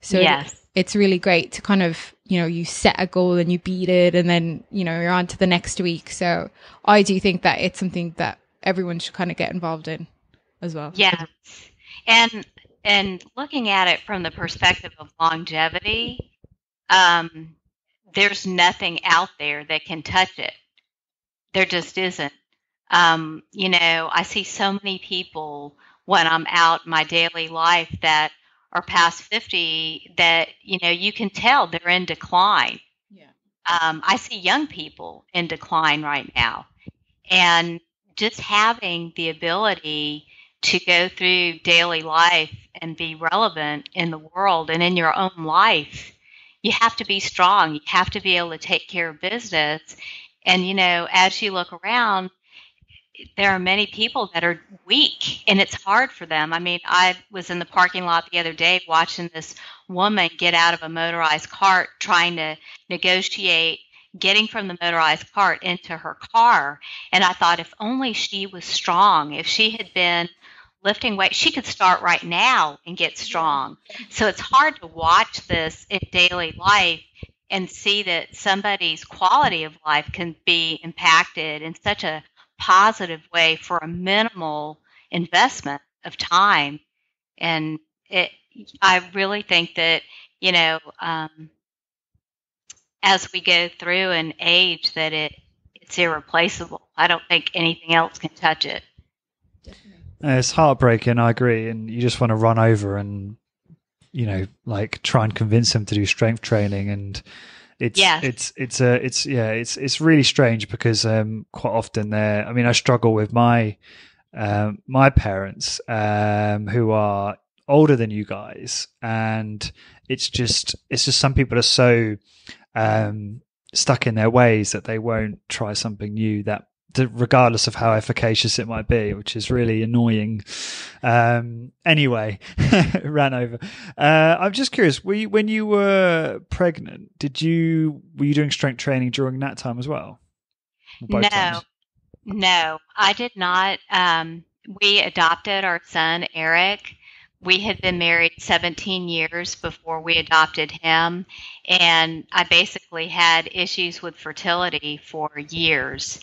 So yes. it's really great to kind of, you know, you set a goal and you beat it and then, you know, you're on to the next week. So I do think that it's something that everyone should kind of get involved in as well. Yes. And and looking at it from the perspective of longevity, um, there's nothing out there that can touch it. There just isn't. Um, you know, I see so many people when I'm out my daily life that are past 50 that, you know, you can tell they're in decline. Yeah. Um, I see young people in decline right now. And just having the ability to go through daily life and be relevant in the world and in your own life, you have to be strong. You have to be able to take care of business. And, you know, as you look around, there are many people that are weak and it's hard for them. I mean, I was in the parking lot the other day watching this woman get out of a motorized cart trying to negotiate getting from the motorized cart into her car. And I thought, if only she was strong, if she had been lifting weight, she could start right now and get strong. So it's hard to watch this in daily life and see that somebody's quality of life can be impacted in such a positive way for a minimal investment of time. And it, I really think that, you know, um, as we go through and age, that it, it's irreplaceable. I don't think anything else can touch it. It's heartbreaking. I agree, and you just want to run over and you know like try and convince them to do strength training and It's Yes. it's it's a it's yeah it's it's really strange because um quite often they're I mean I struggle with my um my parents um who are older than you guys and it's just it's just some people are so um stuck in their ways that they won't try something new that regardless of how efficacious it might be which is really annoying um anyway [LAUGHS] ran over uh i'm just curious were you, when you were pregnant did you were you doing strength training during that time as well no, times? no, I did not. Um, we adopted our son Eric. We had been married 17 years before we adopted him, and I basically had issues with fertility for years.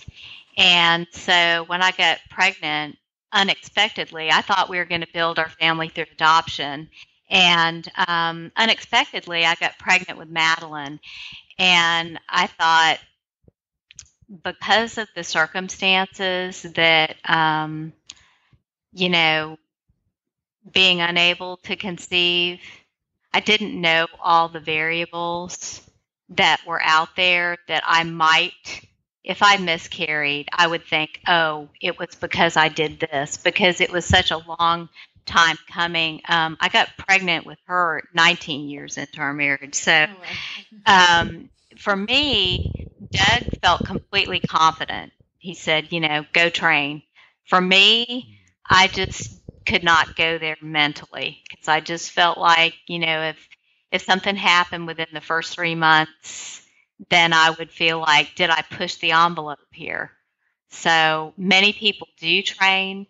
And so when I got pregnant unexpectedly, I thought we were going to build our family through adoption. And um, unexpectedly, I got pregnant with Madeline. And I thought, because of the circumstances that um, you know being unable to conceive i didn't know all the variables that were out there that i might if i miscarried i would think oh it was because i did this because it was such a long time coming um, i got pregnant with her 19 years into our marriage so [LAUGHS] um, for me, Doug felt completely confident. He said, you know, go train. For me, I just could not go there mentally because I just felt like, you know, if if something happened within the first three months, then I would feel like, did I push the envelope here? So many people do train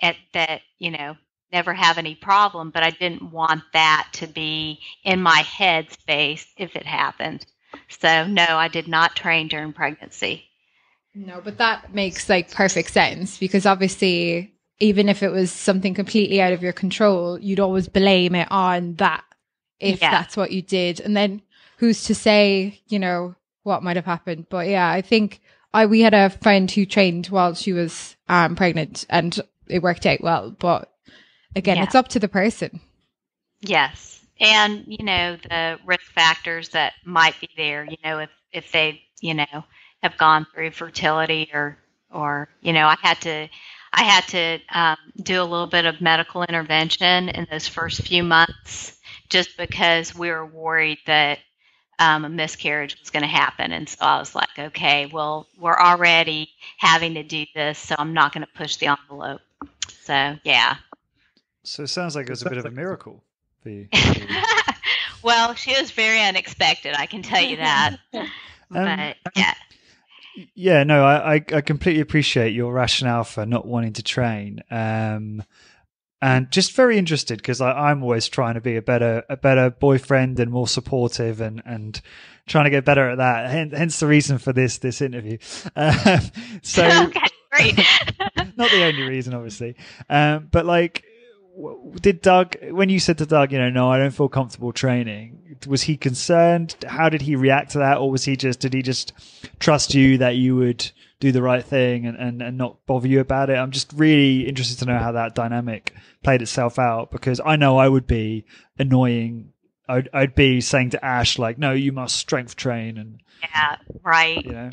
at that, you know, never have any problem, but I didn't want that to be in my head space if it happened. So no, I did not train during pregnancy. No, but that makes like perfect sense because obviously, even if it was something completely out of your control, you'd always blame it on that if Yeah. that's what you did. And then who's to say, you know, what might have happened? But yeah, I think I we had a friend who trained while she was um, pregnant and it worked out well. But again, Yeah. it's up to the person. Yes. And, you know, the risk factors that might be there, you know, if, if they, you know, have gone through fertility or, or, you know, I had to, I had to um, do a little bit of medical intervention in those first few months just because we were worried that um, a miscarriage was going to happen. And so I was like, okay, well, we're already having to do this, so I'm not going to push the envelope. So, yeah. so it sounds like it was a bit of a miracle for you [LAUGHS] well, she was very unexpected, I can tell you that. [LAUGHS] but yeah, Yeah, no, I, I, I completely appreciate your rationale for not wanting to train. Um, and just very interested because I'm always trying to be a better a better boyfriend and more supportive and and trying to get better at that. Hence, hence the reason for this this interview. [LAUGHS] Um, so [LAUGHS] okay, great. [LAUGHS] not the only reason, obviously. Um, but like, did Doug, when you said to Doug, you know, no, I don't feel comfortable training, was he concerned? How did he react to that? Or was he just, did he just trust you that you would do the right thing and, and, and not bother you about it? I'm just really interested to know how that dynamic played itself out because I know I would be annoying. I'd, I'd be saying to Ash, like, no, you must strength train and, yeah, right. you know.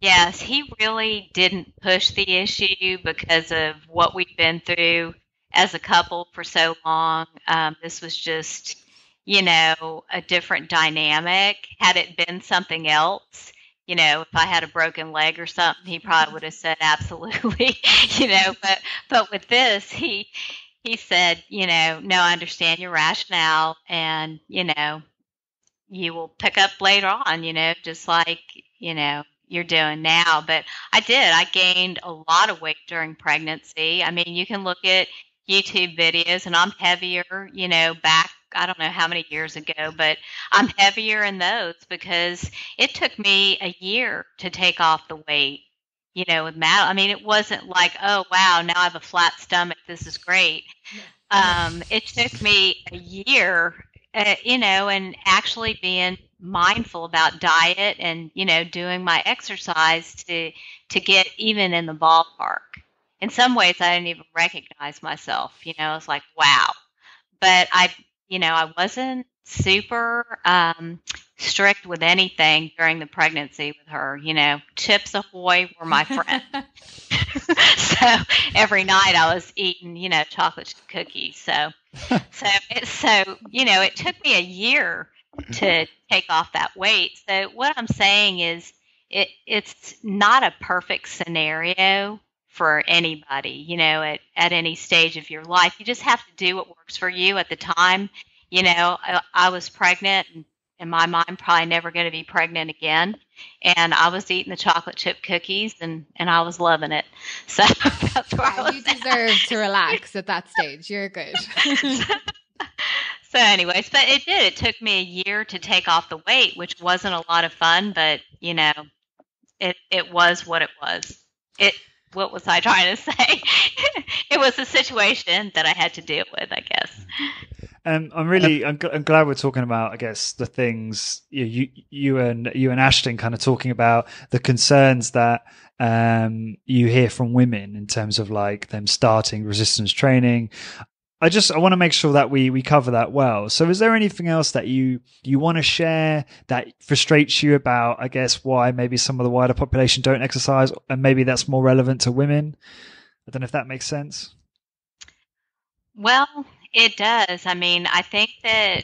Yes, he really didn't push the issue because of what we'd been through as a couple for so long. Um, this was just, you know, a different dynamic. Had it been something else, you know, if I had a broken leg or something, he probably would have said absolutely, [LAUGHS] you know. But but with this, he he said, you know, no, I understand your rationale, and you know, you will pick up later on, you know, just like you know you're doing now. But I did. I gained a lot of weight during pregnancy. I mean, you can look at YouTube videos, and I'm heavier, you know, back. I don't know how many years ago, but I'm heavier in those because it took me a year to take off the weight. You know, with Matt, I mean, it wasn't like, oh wow, now I have a flat stomach. This is great. Um, it took me a year, uh, you know, and actually being mindful about diet and you know doing my exercise to to get even in the ballpark. In some ways, I didn't even recognize myself. You know, I was like, wow. But I, you know, I wasn't super um, strict with anything during the pregnancy with her. You know, Chips Ahoy were my friend. [LAUGHS] [LAUGHS] so every night I was eating, you know, chocolate chip cookies. So, so it, so you know, it took me a year to take off that weight. So what I'm saying is, it it's not a perfect scenario for anybody. You know, at at any stage of your life, you just have to do what works for you at the time. You know, I, I was pregnant and in my mind probably never going to be pregnant again and i was eating the chocolate chip cookies and and i was loving it [LAUGHS] so that's where yeah, you deserve at. to relax [LAUGHS] at that stage you're good [LAUGHS] so anyways but it did it took me a year to take off the weight which wasn't a lot of fun but you know it it was what it was it what was i trying to [LAUGHS] say it was a situation that i had to deal with i guess um, I'm really, I'm, I'm, glad we're talking about, I guess, the things you, you, you and you and Ashton kind of talking about the concerns that um, you hear from women in terms of like them starting resistance training. I just I want to make sure that we we cover that well. So, is there anything else that you you want to share that frustrates you about? I guess why maybe some of the wider population don't exercise, and maybe that's more relevant to women. I don't know if that makes sense. Well, it does. I mean, I think that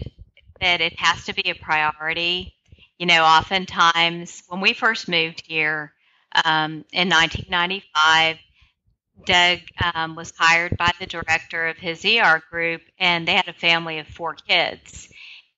that it has to be a priority. You know, oftentimes when we first moved here um, in 1995, Doug um, was hired by the director of his ER group, and they had a family of four kids.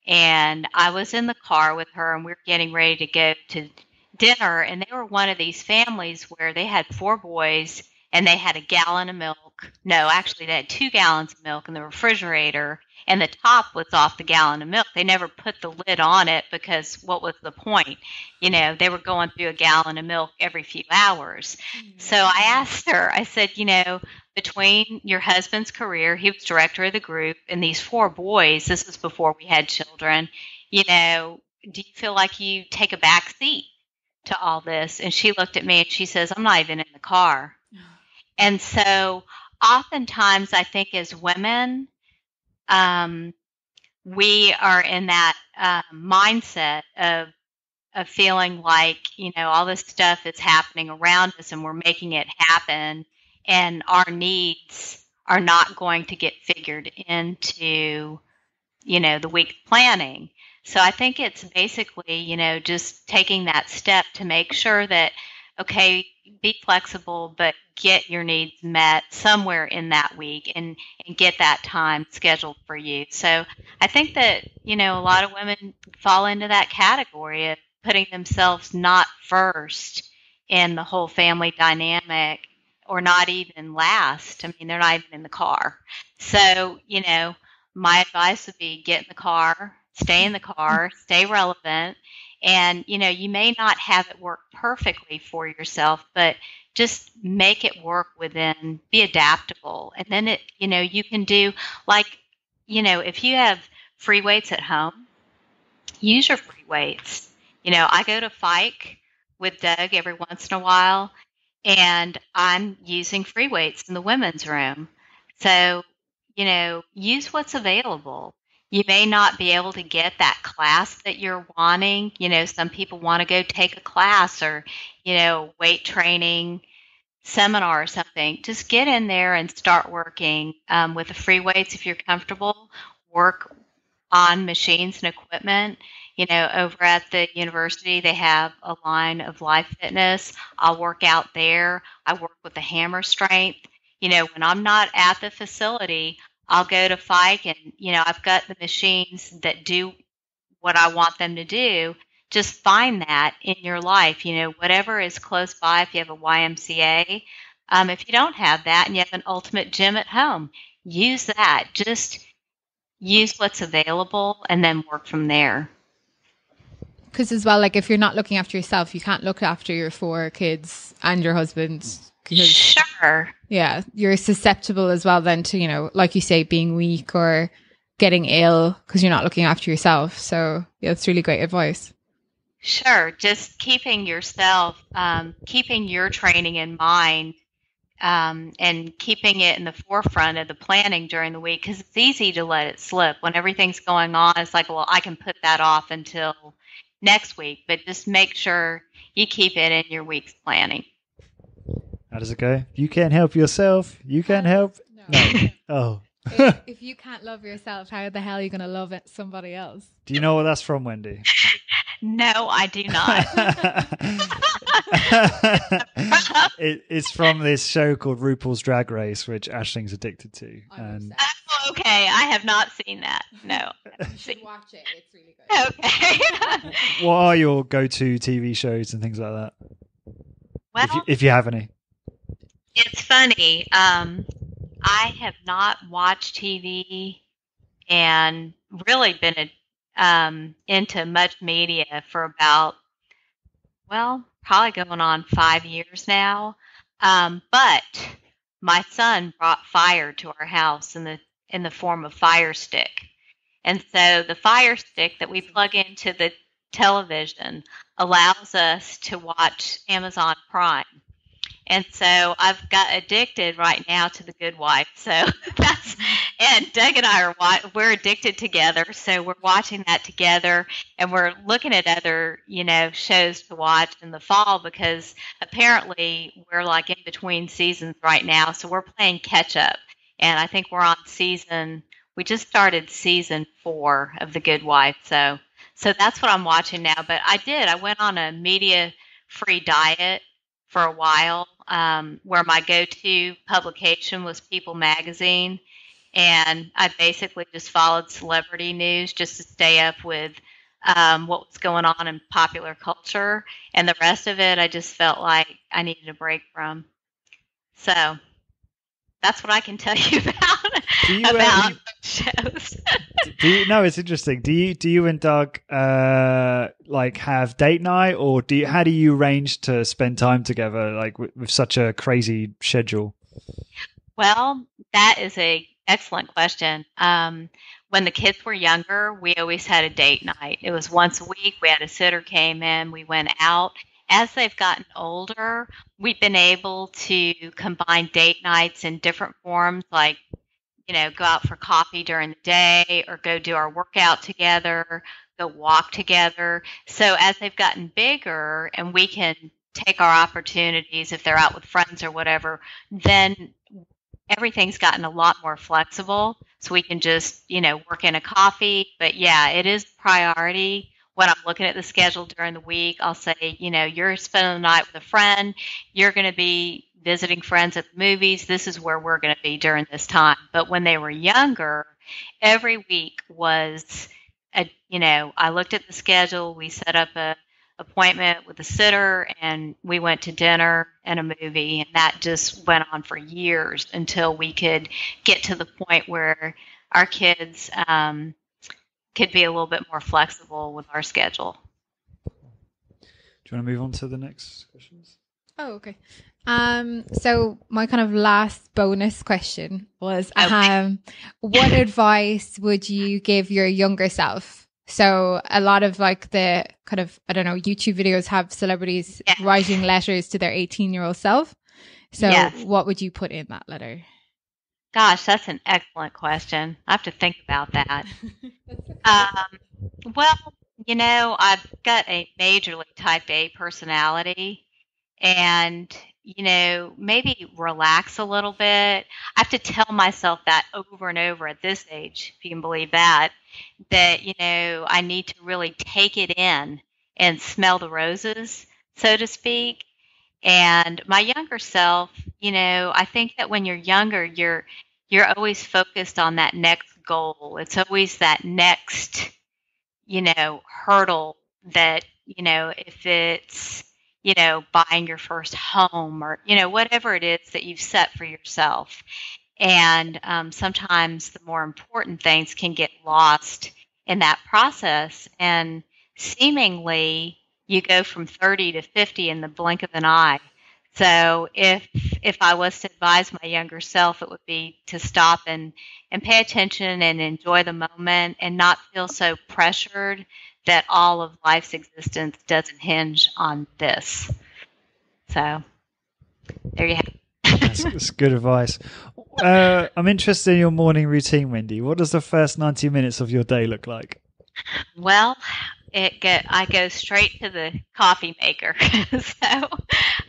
And I was in the car with her, and we were getting ready to go to dinner, and they were one of these families where they had four boys and they had a gallon of milk. No, actually, they had two gallons of milk in the refrigerator, and the top was off the gallon of milk. They never put the lid on it because what was the point? You know, they were going through a gallon of milk every few hours. Mm-hmm. So I asked her, I said, you know, between your husband's career, he was director of the group, and these four boys, this was before we had children, you know, do you feel like you take a back seat to all this? And she looked at me and she says, I'm not even in the car. [SIGHS] And so, oftentimes, I think as women, um, we are in that uh, mindset of of feeling like you know all this stuff is happening around us and we're making it happen, and our needs are not going to get figured into you know the week planning. So I think it's basically you know just taking that step to make sure that okay, be flexible, but get your needs met somewhere in that week and, and get that time scheduled for you. So I think that, you know, a lot of women fall into that category of putting themselves not first in the whole family dynamic or not even last. I mean, they're not even in the car. So, you know, my advice would be get in the car, stay in the car, stay relevant, and, you know, you may not have it work perfectly for yourself, but just make it work within, be adaptable. And then it, you know, you can do like, you know, if you have free weights at home, use your free weights. You know, I go to Fike with Doug every once in a while, and I'm using free weights in the women's room. So, you know, use what's available you may not be able to get that class that you're wanting. You know, some people want to go take a class or, you know, weight training seminar or something. Just get in there and start working um, with the free weights if you're comfortable. Work on machines and equipment. You know, over at the university, they have a line of life fitness. I'll work out there. I work with the hammer strength. You know, when I'm not at the facility, I'll go to Fike and, you know, I've got the machines that do what I want them to do. Just find that in your life, you know, whatever is close by. If you have a YMCA, um, if you don't have that and you have an ultimate gym at home, use that. Just use what's available and then work from there. Because as well, like if you're not looking after yourself, you can't look after your four kids and your husband sure. Yeah, you're susceptible as well then to, you know, like you say, being weak or getting ill because you're not looking after yourself. So, yeah, it's really great advice. Sure. Just keeping yourself, um, keeping your training in mind um, and keeping it in the forefront of the planning during the week because it's easy to let it slip when everything's going on. It's like, well, I can put that off until next week, but just make sure you keep it in your week's planning. How does it go? You can't help yourself. You can't help. No. Oh. if, [LAUGHS] oh. if you can't love yourself, how the hell are you going to love it, somebody else? Do you know what that's from, Wendy? No, I do not. [LAUGHS] it, it's from this show called RuPaul's Drag Race, which Ashling's addicted to. And oh, okay, I have not seen that. No. You should watch it. It's really good. Okay. [LAUGHS] what are your go-to TV shows and things like that? well, if, you, if you have any. It's funny. Um, I have not watched TV and really been a, um, into much media for about, well, probably going on five years now. Um, but my son brought fire to our house in the in the form of Fire Stick, and so the Fire Stick that we plug into the television allows us to watch Amazon Prime. And so I've got addicted right now to The Good Wife. So [LAUGHS] that's and Doug and I are we're addicted together. So we're watching that together, and we're looking at other you know shows to watch in the fall because apparently we're like in between seasons right now. So we're playing catch up, and I think we're on season. We just started season four of The Good Wife. So so that's what I'm watching now. But I did. I went on a media free diet for a while, um, where my go-to publication was People Magazine, and I basically just followed celebrity news just to stay up with um, what was going on in popular culture, and the rest of it I just felt like I needed a break from. So that's what I can tell you [LAUGHS] about Do you, uh, about you- shows. do you no it's interesting do you do you and doug uh like have date night or do you how do you arrange to spend time together like with, with such a crazy schedule Well, that is a excellent question. Um, when the kids were younger, we always had a date night. It was once a week. We had a sitter came in. We went out. As they've gotten older, we've been able to combine date nights in different forms, like you know, go out for coffee during the day, or go do our workout together, go walk together. So as they've gotten bigger, and we can take our opportunities if they're out with friends or whatever, then everything's gotten a lot more flexible so we can just you know work in a coffee but yeah it is priority when i'm looking at the schedule during the week i'll say you know you're spending the night with a friend. You're going to be visiting friends at the movies. This is where we're going to be during this time. But when they were younger every week was a you know i looked at the schedule. We set up a appointment with a sitter and we went to dinner and a movie. And that just went on for years until we could get to the point where our kids um, could be a little bit more flexible with our schedule do you want to move on to the next questions Oh, okay. Um, so my kind of last bonus question was, Okay. um, what [LAUGHS] advice would you give your younger self? So a lot of like the kind of I don't know YouTube videos have celebrities Yeah. writing letters to their 18 year old self. So Yes. what would you put in that letter? Gosh that's an excellent question i have to think about that [LAUGHS] Um, well, you know, I've got a majorly type A personality, and you know, maybe relax a little bit. I have to tell myself that over and over at this age, if you can believe that, that you know, I need to really take it in and smell the roses, so to speak. And my younger self, you know, I think that when you're younger, you're you're always focused on that next goal. It's always that next, you know, hurdle that, you know, if it's, you know, buying your first home or, you know, whatever it is that you've set for yourself. And um, sometimes the more important things can get lost in that process. And seemingly, you go from 30 to 50 in the blink of an eye. So if if I was to advise my younger self, it would be to stop and and pay attention and enjoy the moment and not feel so pressured that all of life's existence doesn't hinge on this. So there you have. it. that's, that's good advice. Uh, I'm interested in your morning routine, Wendy. What does the first 90 minutes of your day look like? Well, it get I go straight to the coffee maker. [LAUGHS] so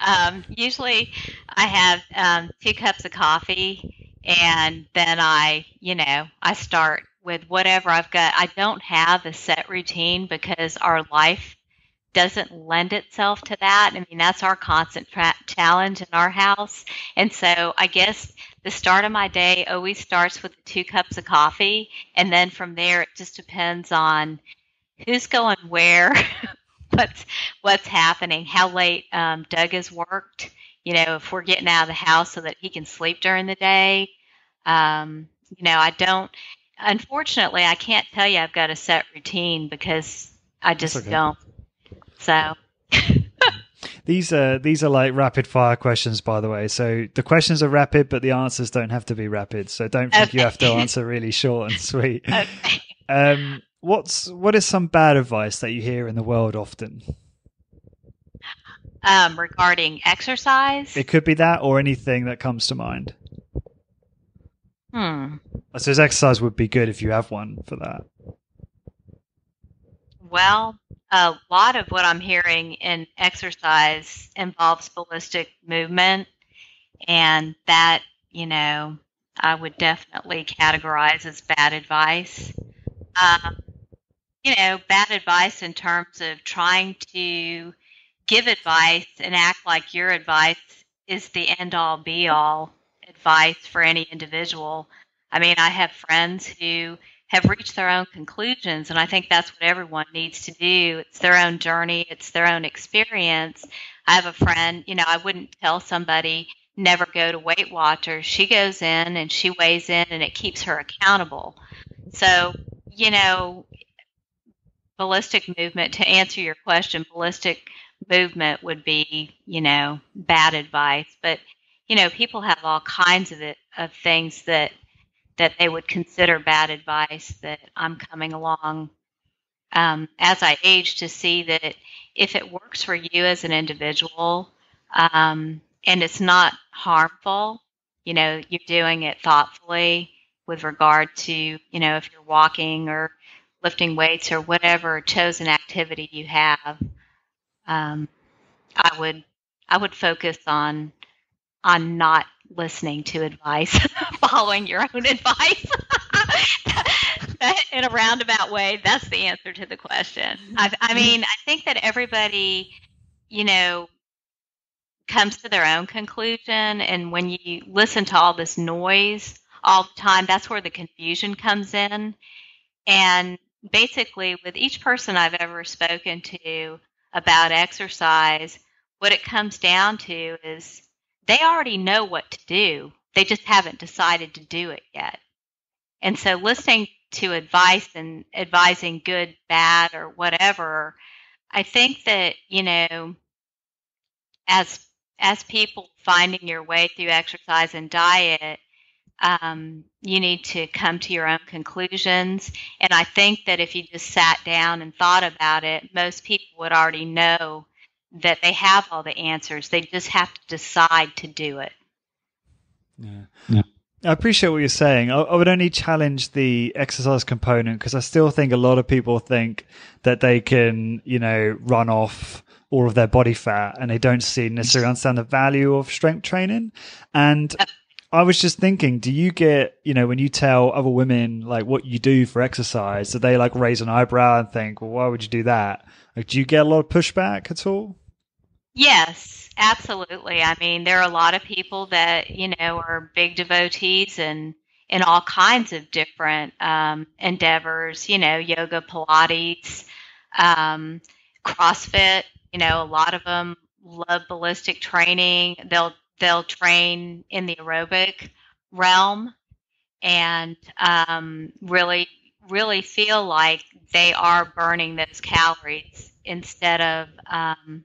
um, usually I have um, two cups of coffee, and then I, you know, I start with whatever I've got. I don't have a set routine because our life doesn't lend itself to that. I mean, that's our constant tra- challenge in our house. And so I guess the start of my day always starts with two cups of coffee. And then from there, it just depends on who's going where, [LAUGHS] what's, what's happening, how late um, Doug has worked. You know, if we're getting out of the house so that he can sleep during the day. Um, you know, I don't, unfortunately, I can't tell you I've got a set routine because I just okay. don't. So. [LAUGHS] these are these are like rapid fire questions, by the way. So the questions are rapid, but the answers don't have to be rapid. So don't think okay. you have to answer really short and sweet. [LAUGHS] Okay. Um, what's what is some bad advice that you hear in the world often? Um, regarding exercise, it could be that or anything that comes to mind. Hmm. I suppose exercise would be good if you have one for that. Well, a lot of what I'm hearing in exercise involves ballistic movement, and that, you know, I would definitely categorize as bad advice. Um, you know, bad advice in terms of trying to give advice and act like your advice is the end all be all advice for any individual. I mean, I have friends who have reached their own conclusions. And I think that's what everyone needs to do. It's their own journey, it's their own experience. I have a friend, you know, I wouldn't tell somebody never go to Weight Watchers. She goes in and she weighs in and it keeps her accountable. So, you know, ballistic movement, to answer your question, ballistic movement would be, you know, bad advice. But, you know, people have all kinds of it, of things that that they would consider bad advice that I'm coming along um, as I age to see that if it works for you as an individual um, and it's not harmful, you know, you're doing it thoughtfully with regard to, you know, if you're walking or lifting weights or whatever chosen activity you have, um, I would I would focus on on not listening to advice, [LAUGHS] following your own advice. [LAUGHS] in a roundabout way, that's the answer to the question. I, I mean, I think that everybody, you know, comes to their own conclusion. And when you listen to all this noise all the time, that's where the confusion comes in. And basically, with each person I've ever spoken to about exercise, what it comes down to is they already know what to do. They just haven't decided to do it yet. And so listening to advice and advising good, bad, or whatever, I think that, you know, as as people finding your way through exercise and diet, um, you need to come to your own conclusions. And I think that if you just sat down and thought about it, most people would already know that they have all the answers. They just have to decide to do it. Yeah. yeah. I appreciate what you're saying. I, I would only challenge the exercise component because I still think a lot of people think that they can, you know, run off all of their body fat and they don't see necessarily understand the value of strength training. And I was just thinking, do you get, you know, when you tell other women like what you do for exercise, do they like raise an eyebrow and think, well, why would you do that? Like, do you get a lot of pushback at all? Yes, absolutely. I mean, there are a lot of people that you know are big devotees and in all kinds of different um, endeavors. You know, yoga, Pilates, um, CrossFit. You know, a lot of them love ballistic training. They'll they'll train in the aerobic realm and um, really really feel like they are burning those calories instead of um,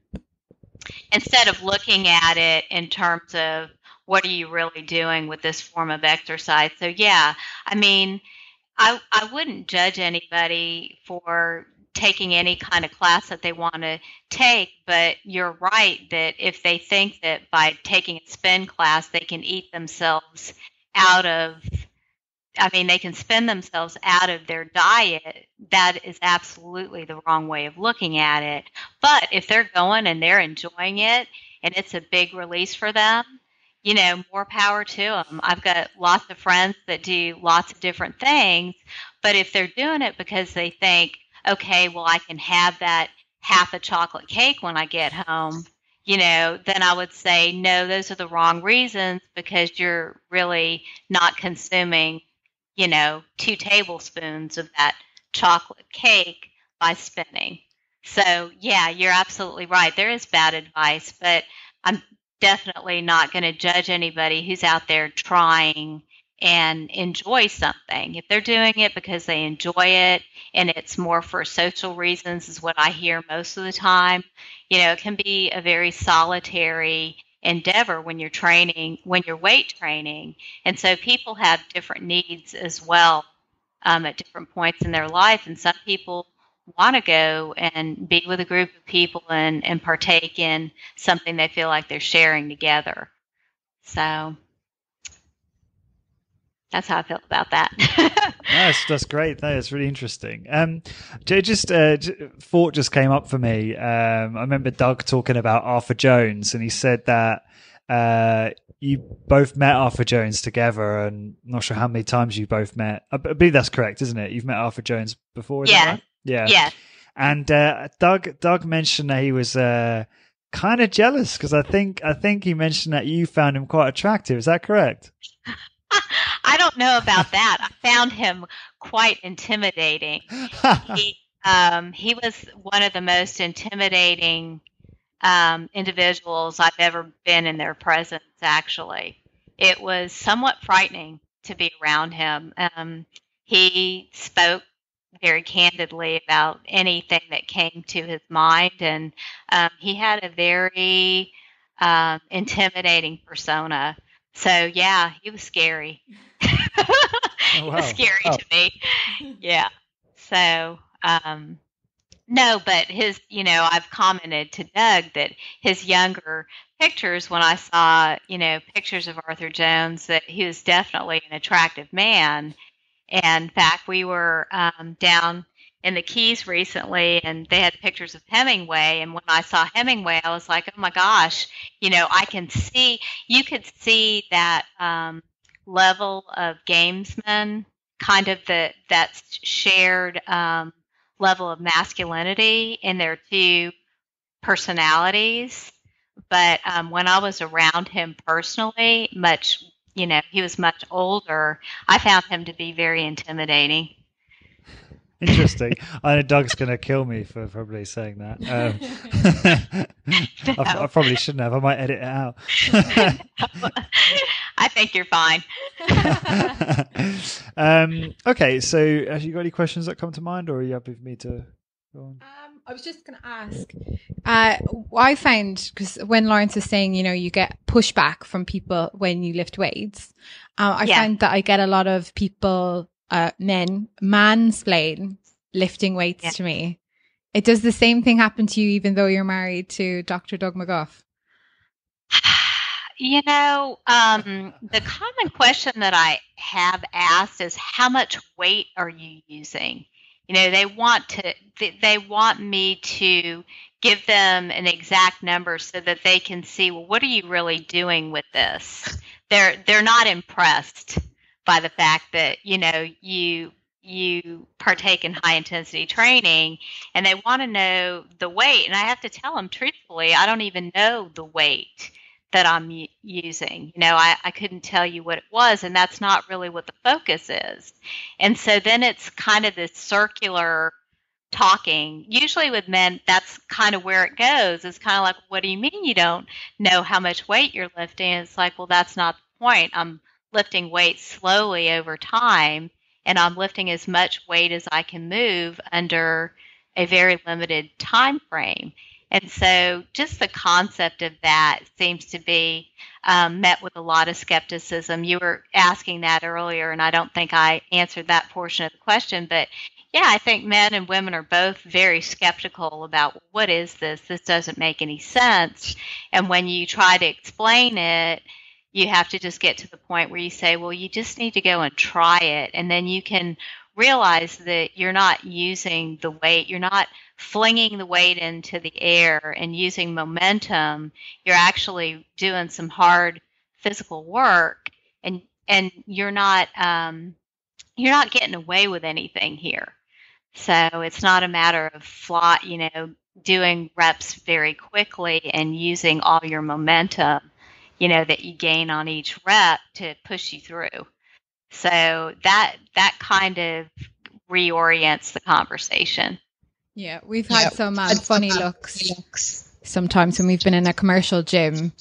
instead of looking at it in terms of what are you really doing with this form of exercise. So yeah, I mean, I I wouldn't judge anybody for taking any kind of class that they want to take. But you're right that if they think that by taking a spin class, they can eat themselves out of I mean, they can spend themselves out of their diet. That is absolutely the wrong way of looking at it. But if they're going and they're enjoying it and it's a big release for them, you know, more power to them. I've got lots of friends that do lots of different things, but if they're doing it because they think, okay, well, I can have that half a chocolate cake when I get home, you know, then I would say, no, those are the wrong reasons because you're really not consuming you know, two tablespoons of that chocolate cake by spinning. So, yeah, you're absolutely right. There is bad advice, but I'm definitely not going to judge anybody who's out there trying and enjoy something. If they're doing it because they enjoy it and it's more for social reasons, is what I hear most of the time, you know, it can be a very solitary endeavor when you're training, when you're weight training. And so people have different needs as well um, at different points in their life. And some people want to go and be with a group of people and, and partake in something they feel like they're sharing together. So that's how I feel about that. [LAUGHS] that's that's great. That is really interesting. Um, just uh, thought just came up for me. Um, I remember Doug talking about Arthur Jones, and he said that uh, you both met Arthur Jones together, and I'm not sure how many times you both met. I believe that's correct, isn't it? You've met Arthur Jones before, yeah, right? yeah, yeah. And uh, Doug Doug mentioned that he was uh, kind of jealous because I think I think he mentioned that you found him quite attractive. Is that correct? [LAUGHS] I don't know about that. I found him quite intimidating. [LAUGHS] he, um, he was one of the most intimidating um, individuals I've ever been in their presence, actually. It was somewhat frightening to be around him. Um, he spoke very candidly about anything that came to his mind, and um, he had a very um, intimidating persona. So yeah, he was scary. [LAUGHS] oh, [LAUGHS] wow. scary oh. to me. Yeah. So um, no, but his, you know, I've commented to Doug that his younger pictures, when I saw, you know, pictures of Arthur Jones, that he was definitely an attractive man. And in fact, we were um, down in the Keys recently, and they had pictures of Hemingway. And when I saw Hemingway, I was like, oh my gosh, you know, I can see, you could see that um, level of gamesman, kind of the that shared um, level of masculinity in their two personalities. But um, when I was around him personally, much, you know, he was much older, I found him to be very intimidating. Interesting. I know Doug's going to kill me for probably saying that. Um, no. [LAUGHS] I, I, probably shouldn't have. I might edit it out. [LAUGHS] I think you're fine. [LAUGHS] um, okay, so have you got any questions that come to mind, or are you happy for me to go on? Um, I was just going to ask. Uh, I find because when Lawrence is saying, you know, you get pushback from people when you lift weights, uh, I yeah. find that I get a lot of people uh, men mansplain lifting weights yeah. to me. It does the same thing happen to you, even though you're married to Dr. Doug McGuff. [SIGHS] You know, um, the common question that I have asked is, "How much weight are you using?" You know, they want to they want me to give them an exact number so that they can see, well, what are you really doing with this? They're they're not impressed by the fact that you know you you partake in high intensity training and they want to know the weight. And i have to tell them truthfully i don't even know the weight that i'm using. You know I, I couldn't tell you what it was and that's not really what the focus is. And so then it's kind of this circular talking. Usually with men that's kind of where it goes. It's kind of like what do you mean you don't know how much weight you're lifting it's like well that's not the point. I'm lifting weights slowly over time and I'm lifting as much weight as I can move under a very limited time frame. And so, just the concept of that seems to be um, met with a lot of skepticism. You were asking that earlier, and I don't think I answered that portion of the question. But yeah, I think men and women are both very skeptical about what is this? This doesn't make any sense. And when you try to explain it, you have to just get to the point where you say, well, you just need to go and try it. And then you can realize that you're not using the weight, you're not flinging the weight into the air and using momentum. You're actually doing some hard physical work and and you're not um, you're not getting away with anything here. So it's not a matter of fly, you know, doing reps very quickly and using all your momentum, you know, that you gain on each rep to push you through. So that that kind of reorients the conversation. Yeah, we've had yep. some um, funny looks sometimes when we've been in a commercial gym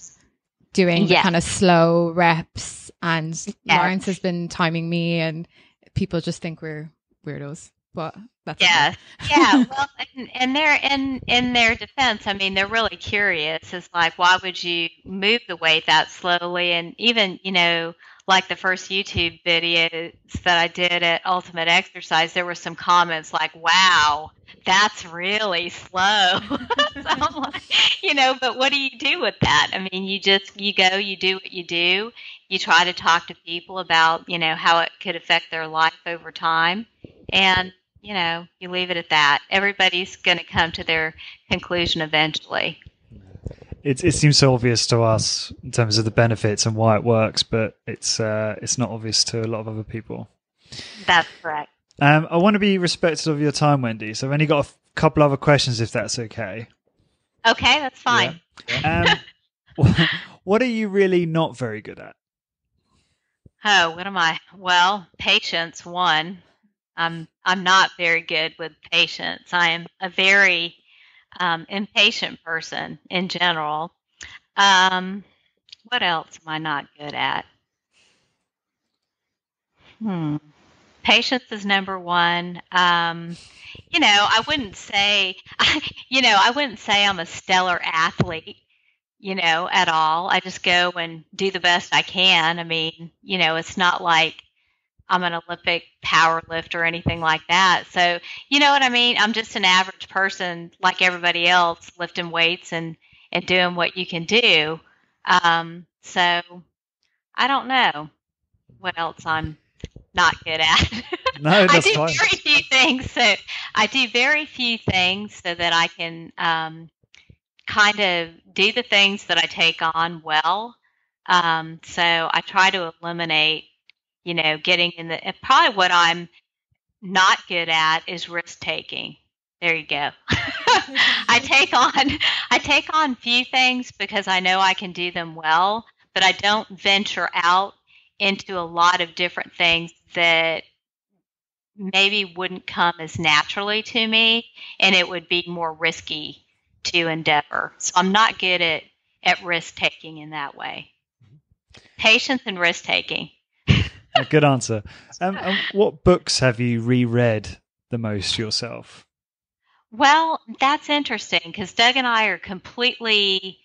doing yeah. kind of slow reps, and yeah. Lawrence has been timing me, and people just think we're weirdos. But that's yeah, yeah. Well, [LAUGHS] and, they're in in their defense. I mean, they're really curious. It's like, why would you move the weight that slowly? And even you know, like the first YouTube videos that I did at Ultimate Exercise, there were some comments like, "Wow, that's really slow." [LAUGHS] so like, you know, but what do you do with that? I mean, you just you go, you do what you do. You try to talk to people about, you know, how it could affect their life over time, and you know, you leave it at that. Everybody's going to come to their conclusion eventually it, it seems so obvious to us in terms of the benefits and why it works, but it's uh, it's not obvious to a lot of other people. That's correct. Um, I want to be respectful of your time, Wendy. So I've only got a couple other questions, if that's okay. Okay, that's fine. Yeah. Um, [LAUGHS] what are you really not very good at? Oh, what am I? Well, patience. One, I'm I'm not very good with patience. I am a very um, impatient person in general. Um, what else am I not good at? Hmm. Patience is number one. Um, you know, I wouldn't say, [LAUGHS] you know, I wouldn't say I'm a stellar athlete, you know, at all. I just go and do the best I can. I mean, you know, it's not like I'm an Olympic power lift or anything like that. So, you know what I mean? I'm just an average person like everybody else, lifting weights and, and doing what you can do. Um, so, I don't know what else I'm not good at. [LAUGHS] No, that's I do fine. very few things. So, I do very few things so that I can um, kind of do the things that I take on well. Um, so, I try to eliminate you know, getting in the probably what I'm not good at is risk taking. There you go. [LAUGHS] I [LAUGHS] take on I take on few things because I know I can do them well, but I don't venture out into a lot of different things that maybe wouldn't come as naturally to me and it would be more risky to endeavor. So I'm not good at at risk taking in that way. Mm-hmm. Patience and risk taking. A [LAUGHS] good answer. Um, what books have you reread the most yourself? Well, that's interesting because Doug and I are completely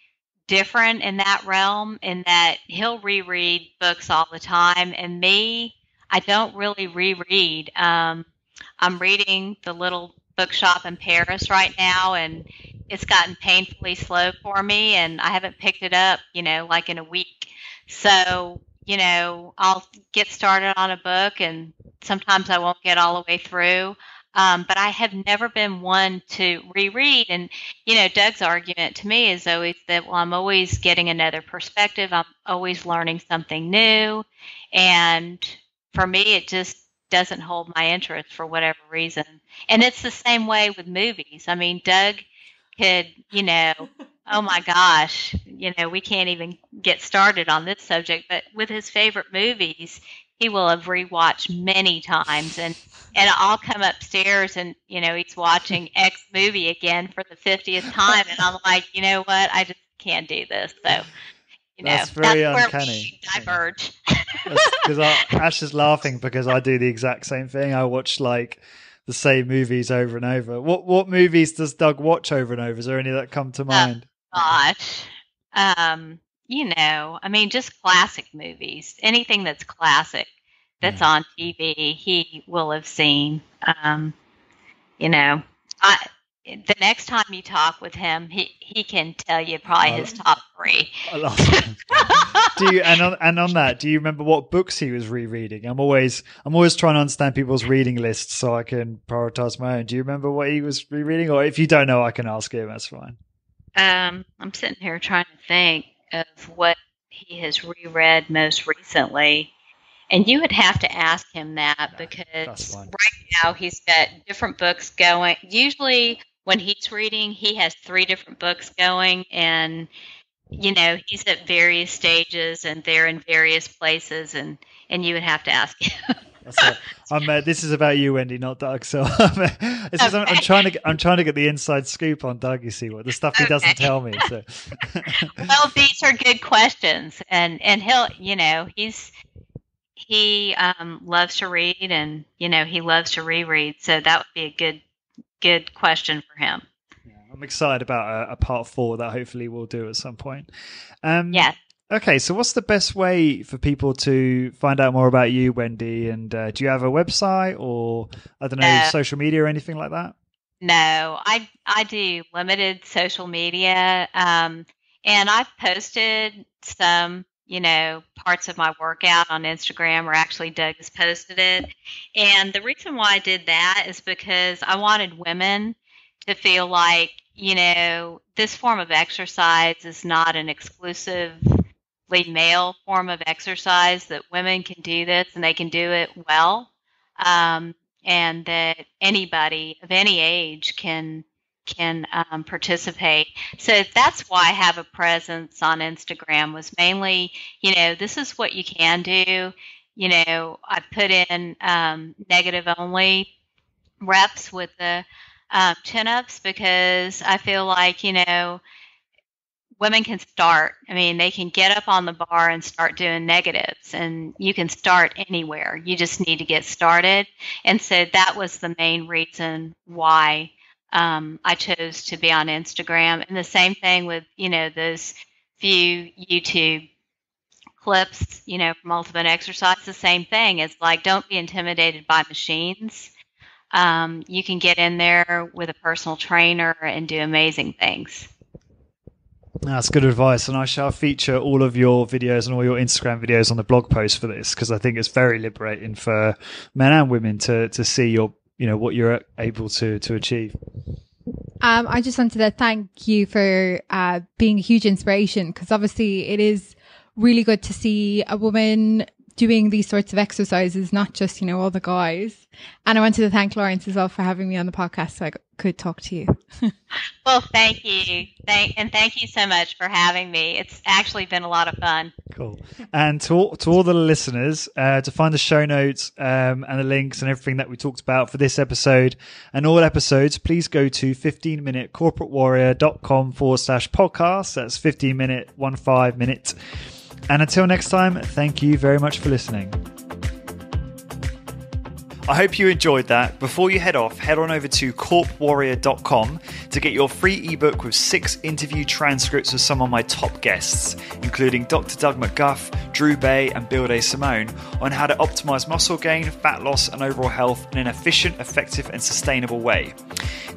different in that realm in that he'll reread books all the time and me i don't really reread um, i'm reading the little bookshop in paris right now and it's gotten painfully slow for me and i haven't picked it up you know like in a week so you know, I'll get started on a book and sometimes I won't get all the way through. Um, but I have never been one to reread. And, you know, Doug's argument to me is always that, well, I'm always getting another perspective. I'm always learning something new. And for me, it just doesn't hold my interest for whatever reason. And it's the same way with movies. I mean, Doug could, you know, [LAUGHS] oh my gosh, you know, we can't even get started on this subject, but with his favorite movies, he will have rewatched many times and and I'll come upstairs and you know he's watching X movie again for the 50th time and I'm like, you know what? I just can't do this. So you know, that's very that's uncanny. diverge. Because [LAUGHS] Ash is laughing because I do the exact same thing. I watch like the same movies over and over. What what movies does Doug watch over and over? Is there any that come to uh, mind? Gosh. Um, you know, I mean, just classic movies. Anything that's classic that's yeah. on TV, he will have seen. Um, you know, I the next time you talk with him, he, he can tell you probably his top three. [LAUGHS] do you and on and on that, do you remember what books he was rereading? I'm always I'm always trying to understand people's reading lists so I can prioritize my own. Do you remember what he was rereading? Or if you don't know, I can ask him, that's fine. Um, I'm sitting here trying to think of what he has reread most recently. And you would have to ask him that because right now he's got different books going. Usually, when he's reading, he has three different books going, and you know he's at various stages, and they're in various places, and and you would have to ask him. [LAUGHS] I'm, uh, this is about you, Wendy, not Doug. So [LAUGHS] I'm, uh, okay. I'm, I'm, trying to get, I'm trying to get the inside scoop on Doug. You see what the stuff he okay. doesn't tell me. So. [LAUGHS] well, these are good questions, and and he'll, you know, he's he um, loves to read, and you know, he loves to reread. So that would be a good good question for him. Yeah, I'm excited about a, a, part four that hopefully we'll do at some point. Um, yes. Okay, so what's the best way for people to find out more about you, Wendy? And uh, do you have a website or I don't know, no. social media or anything like that? No, I I do limited social media, um, and I've posted some, you know, parts of my workout on Instagram, or actually Doug has posted it. And the reason why I did that is because I wanted women to feel like, you know, this form of exercise is not an exclusive male form of exercise that women can do this and they can do it well. Um, and that anybody of any age can can um, participate. So that's why i have a presence on instagram was mainly you know this is what you can do. You know i put in um, negative only reps with the um, chin-ups because i feel like you know women can start. I mean, they can get up on the bar and start doing negatives, and you can start anywhere. You just need to get started. And so that was the main reason why um, I chose to be on Instagram. And the same thing with, you know, those few YouTube clips, you know, from Ultimate Exercise, the same thing. It's like, don't be intimidated by machines. Um, you can get in there with a personal trainer and do amazing things. That's good advice, and I shall feature all of your videos and all your Instagram videos on the blog post for this because I think it's very liberating for men and women to to see your you know what you're able to to achieve. Um, I just wanted to thank you for uh, being a huge inspiration because obviously it is really good to see a woman doing these sorts of exercises, not just, you know, all the guys. And I wanted to thank Lawrence as well for having me on the podcast so I could talk to you. well, thank you. Thank, and thank you so much for having me. It's actually been a lot of fun. Cool. And to all, to all the listeners, uh, to find the show notes um, and the links and everything that we talked about for this episode and all episodes, please go to 15minutecorporatewarrior.com forward slash podcast. That's 15 minute, one five minute and until next time, thank you very much for listening. I hope you enjoyed that. Before you head off, head on over to corpwarrior.com to get your free ebook with six interview transcripts of some of my top guests, including Dr. Doug McGuff, Drew Baye, and Bill DeSimone, on how to optimize muscle gain, fat loss, and overall health in an efficient, effective, and sustainable way.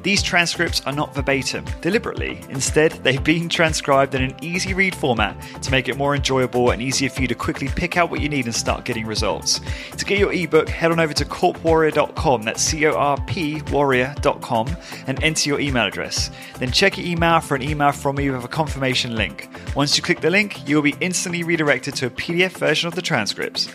These transcripts are not verbatim, deliberately. Instead, they've been transcribed in an easy read format to make it more enjoyable and easier for you to quickly pick out what you need and start getting results. To get your ebook, head on over to corpwarrior.com, that's C O R P warrior.com, and enter your email address. Then check your email for an email from me with a confirmation link. Once you click the link, you will be instantly redirected to a PDF version of the transcripts.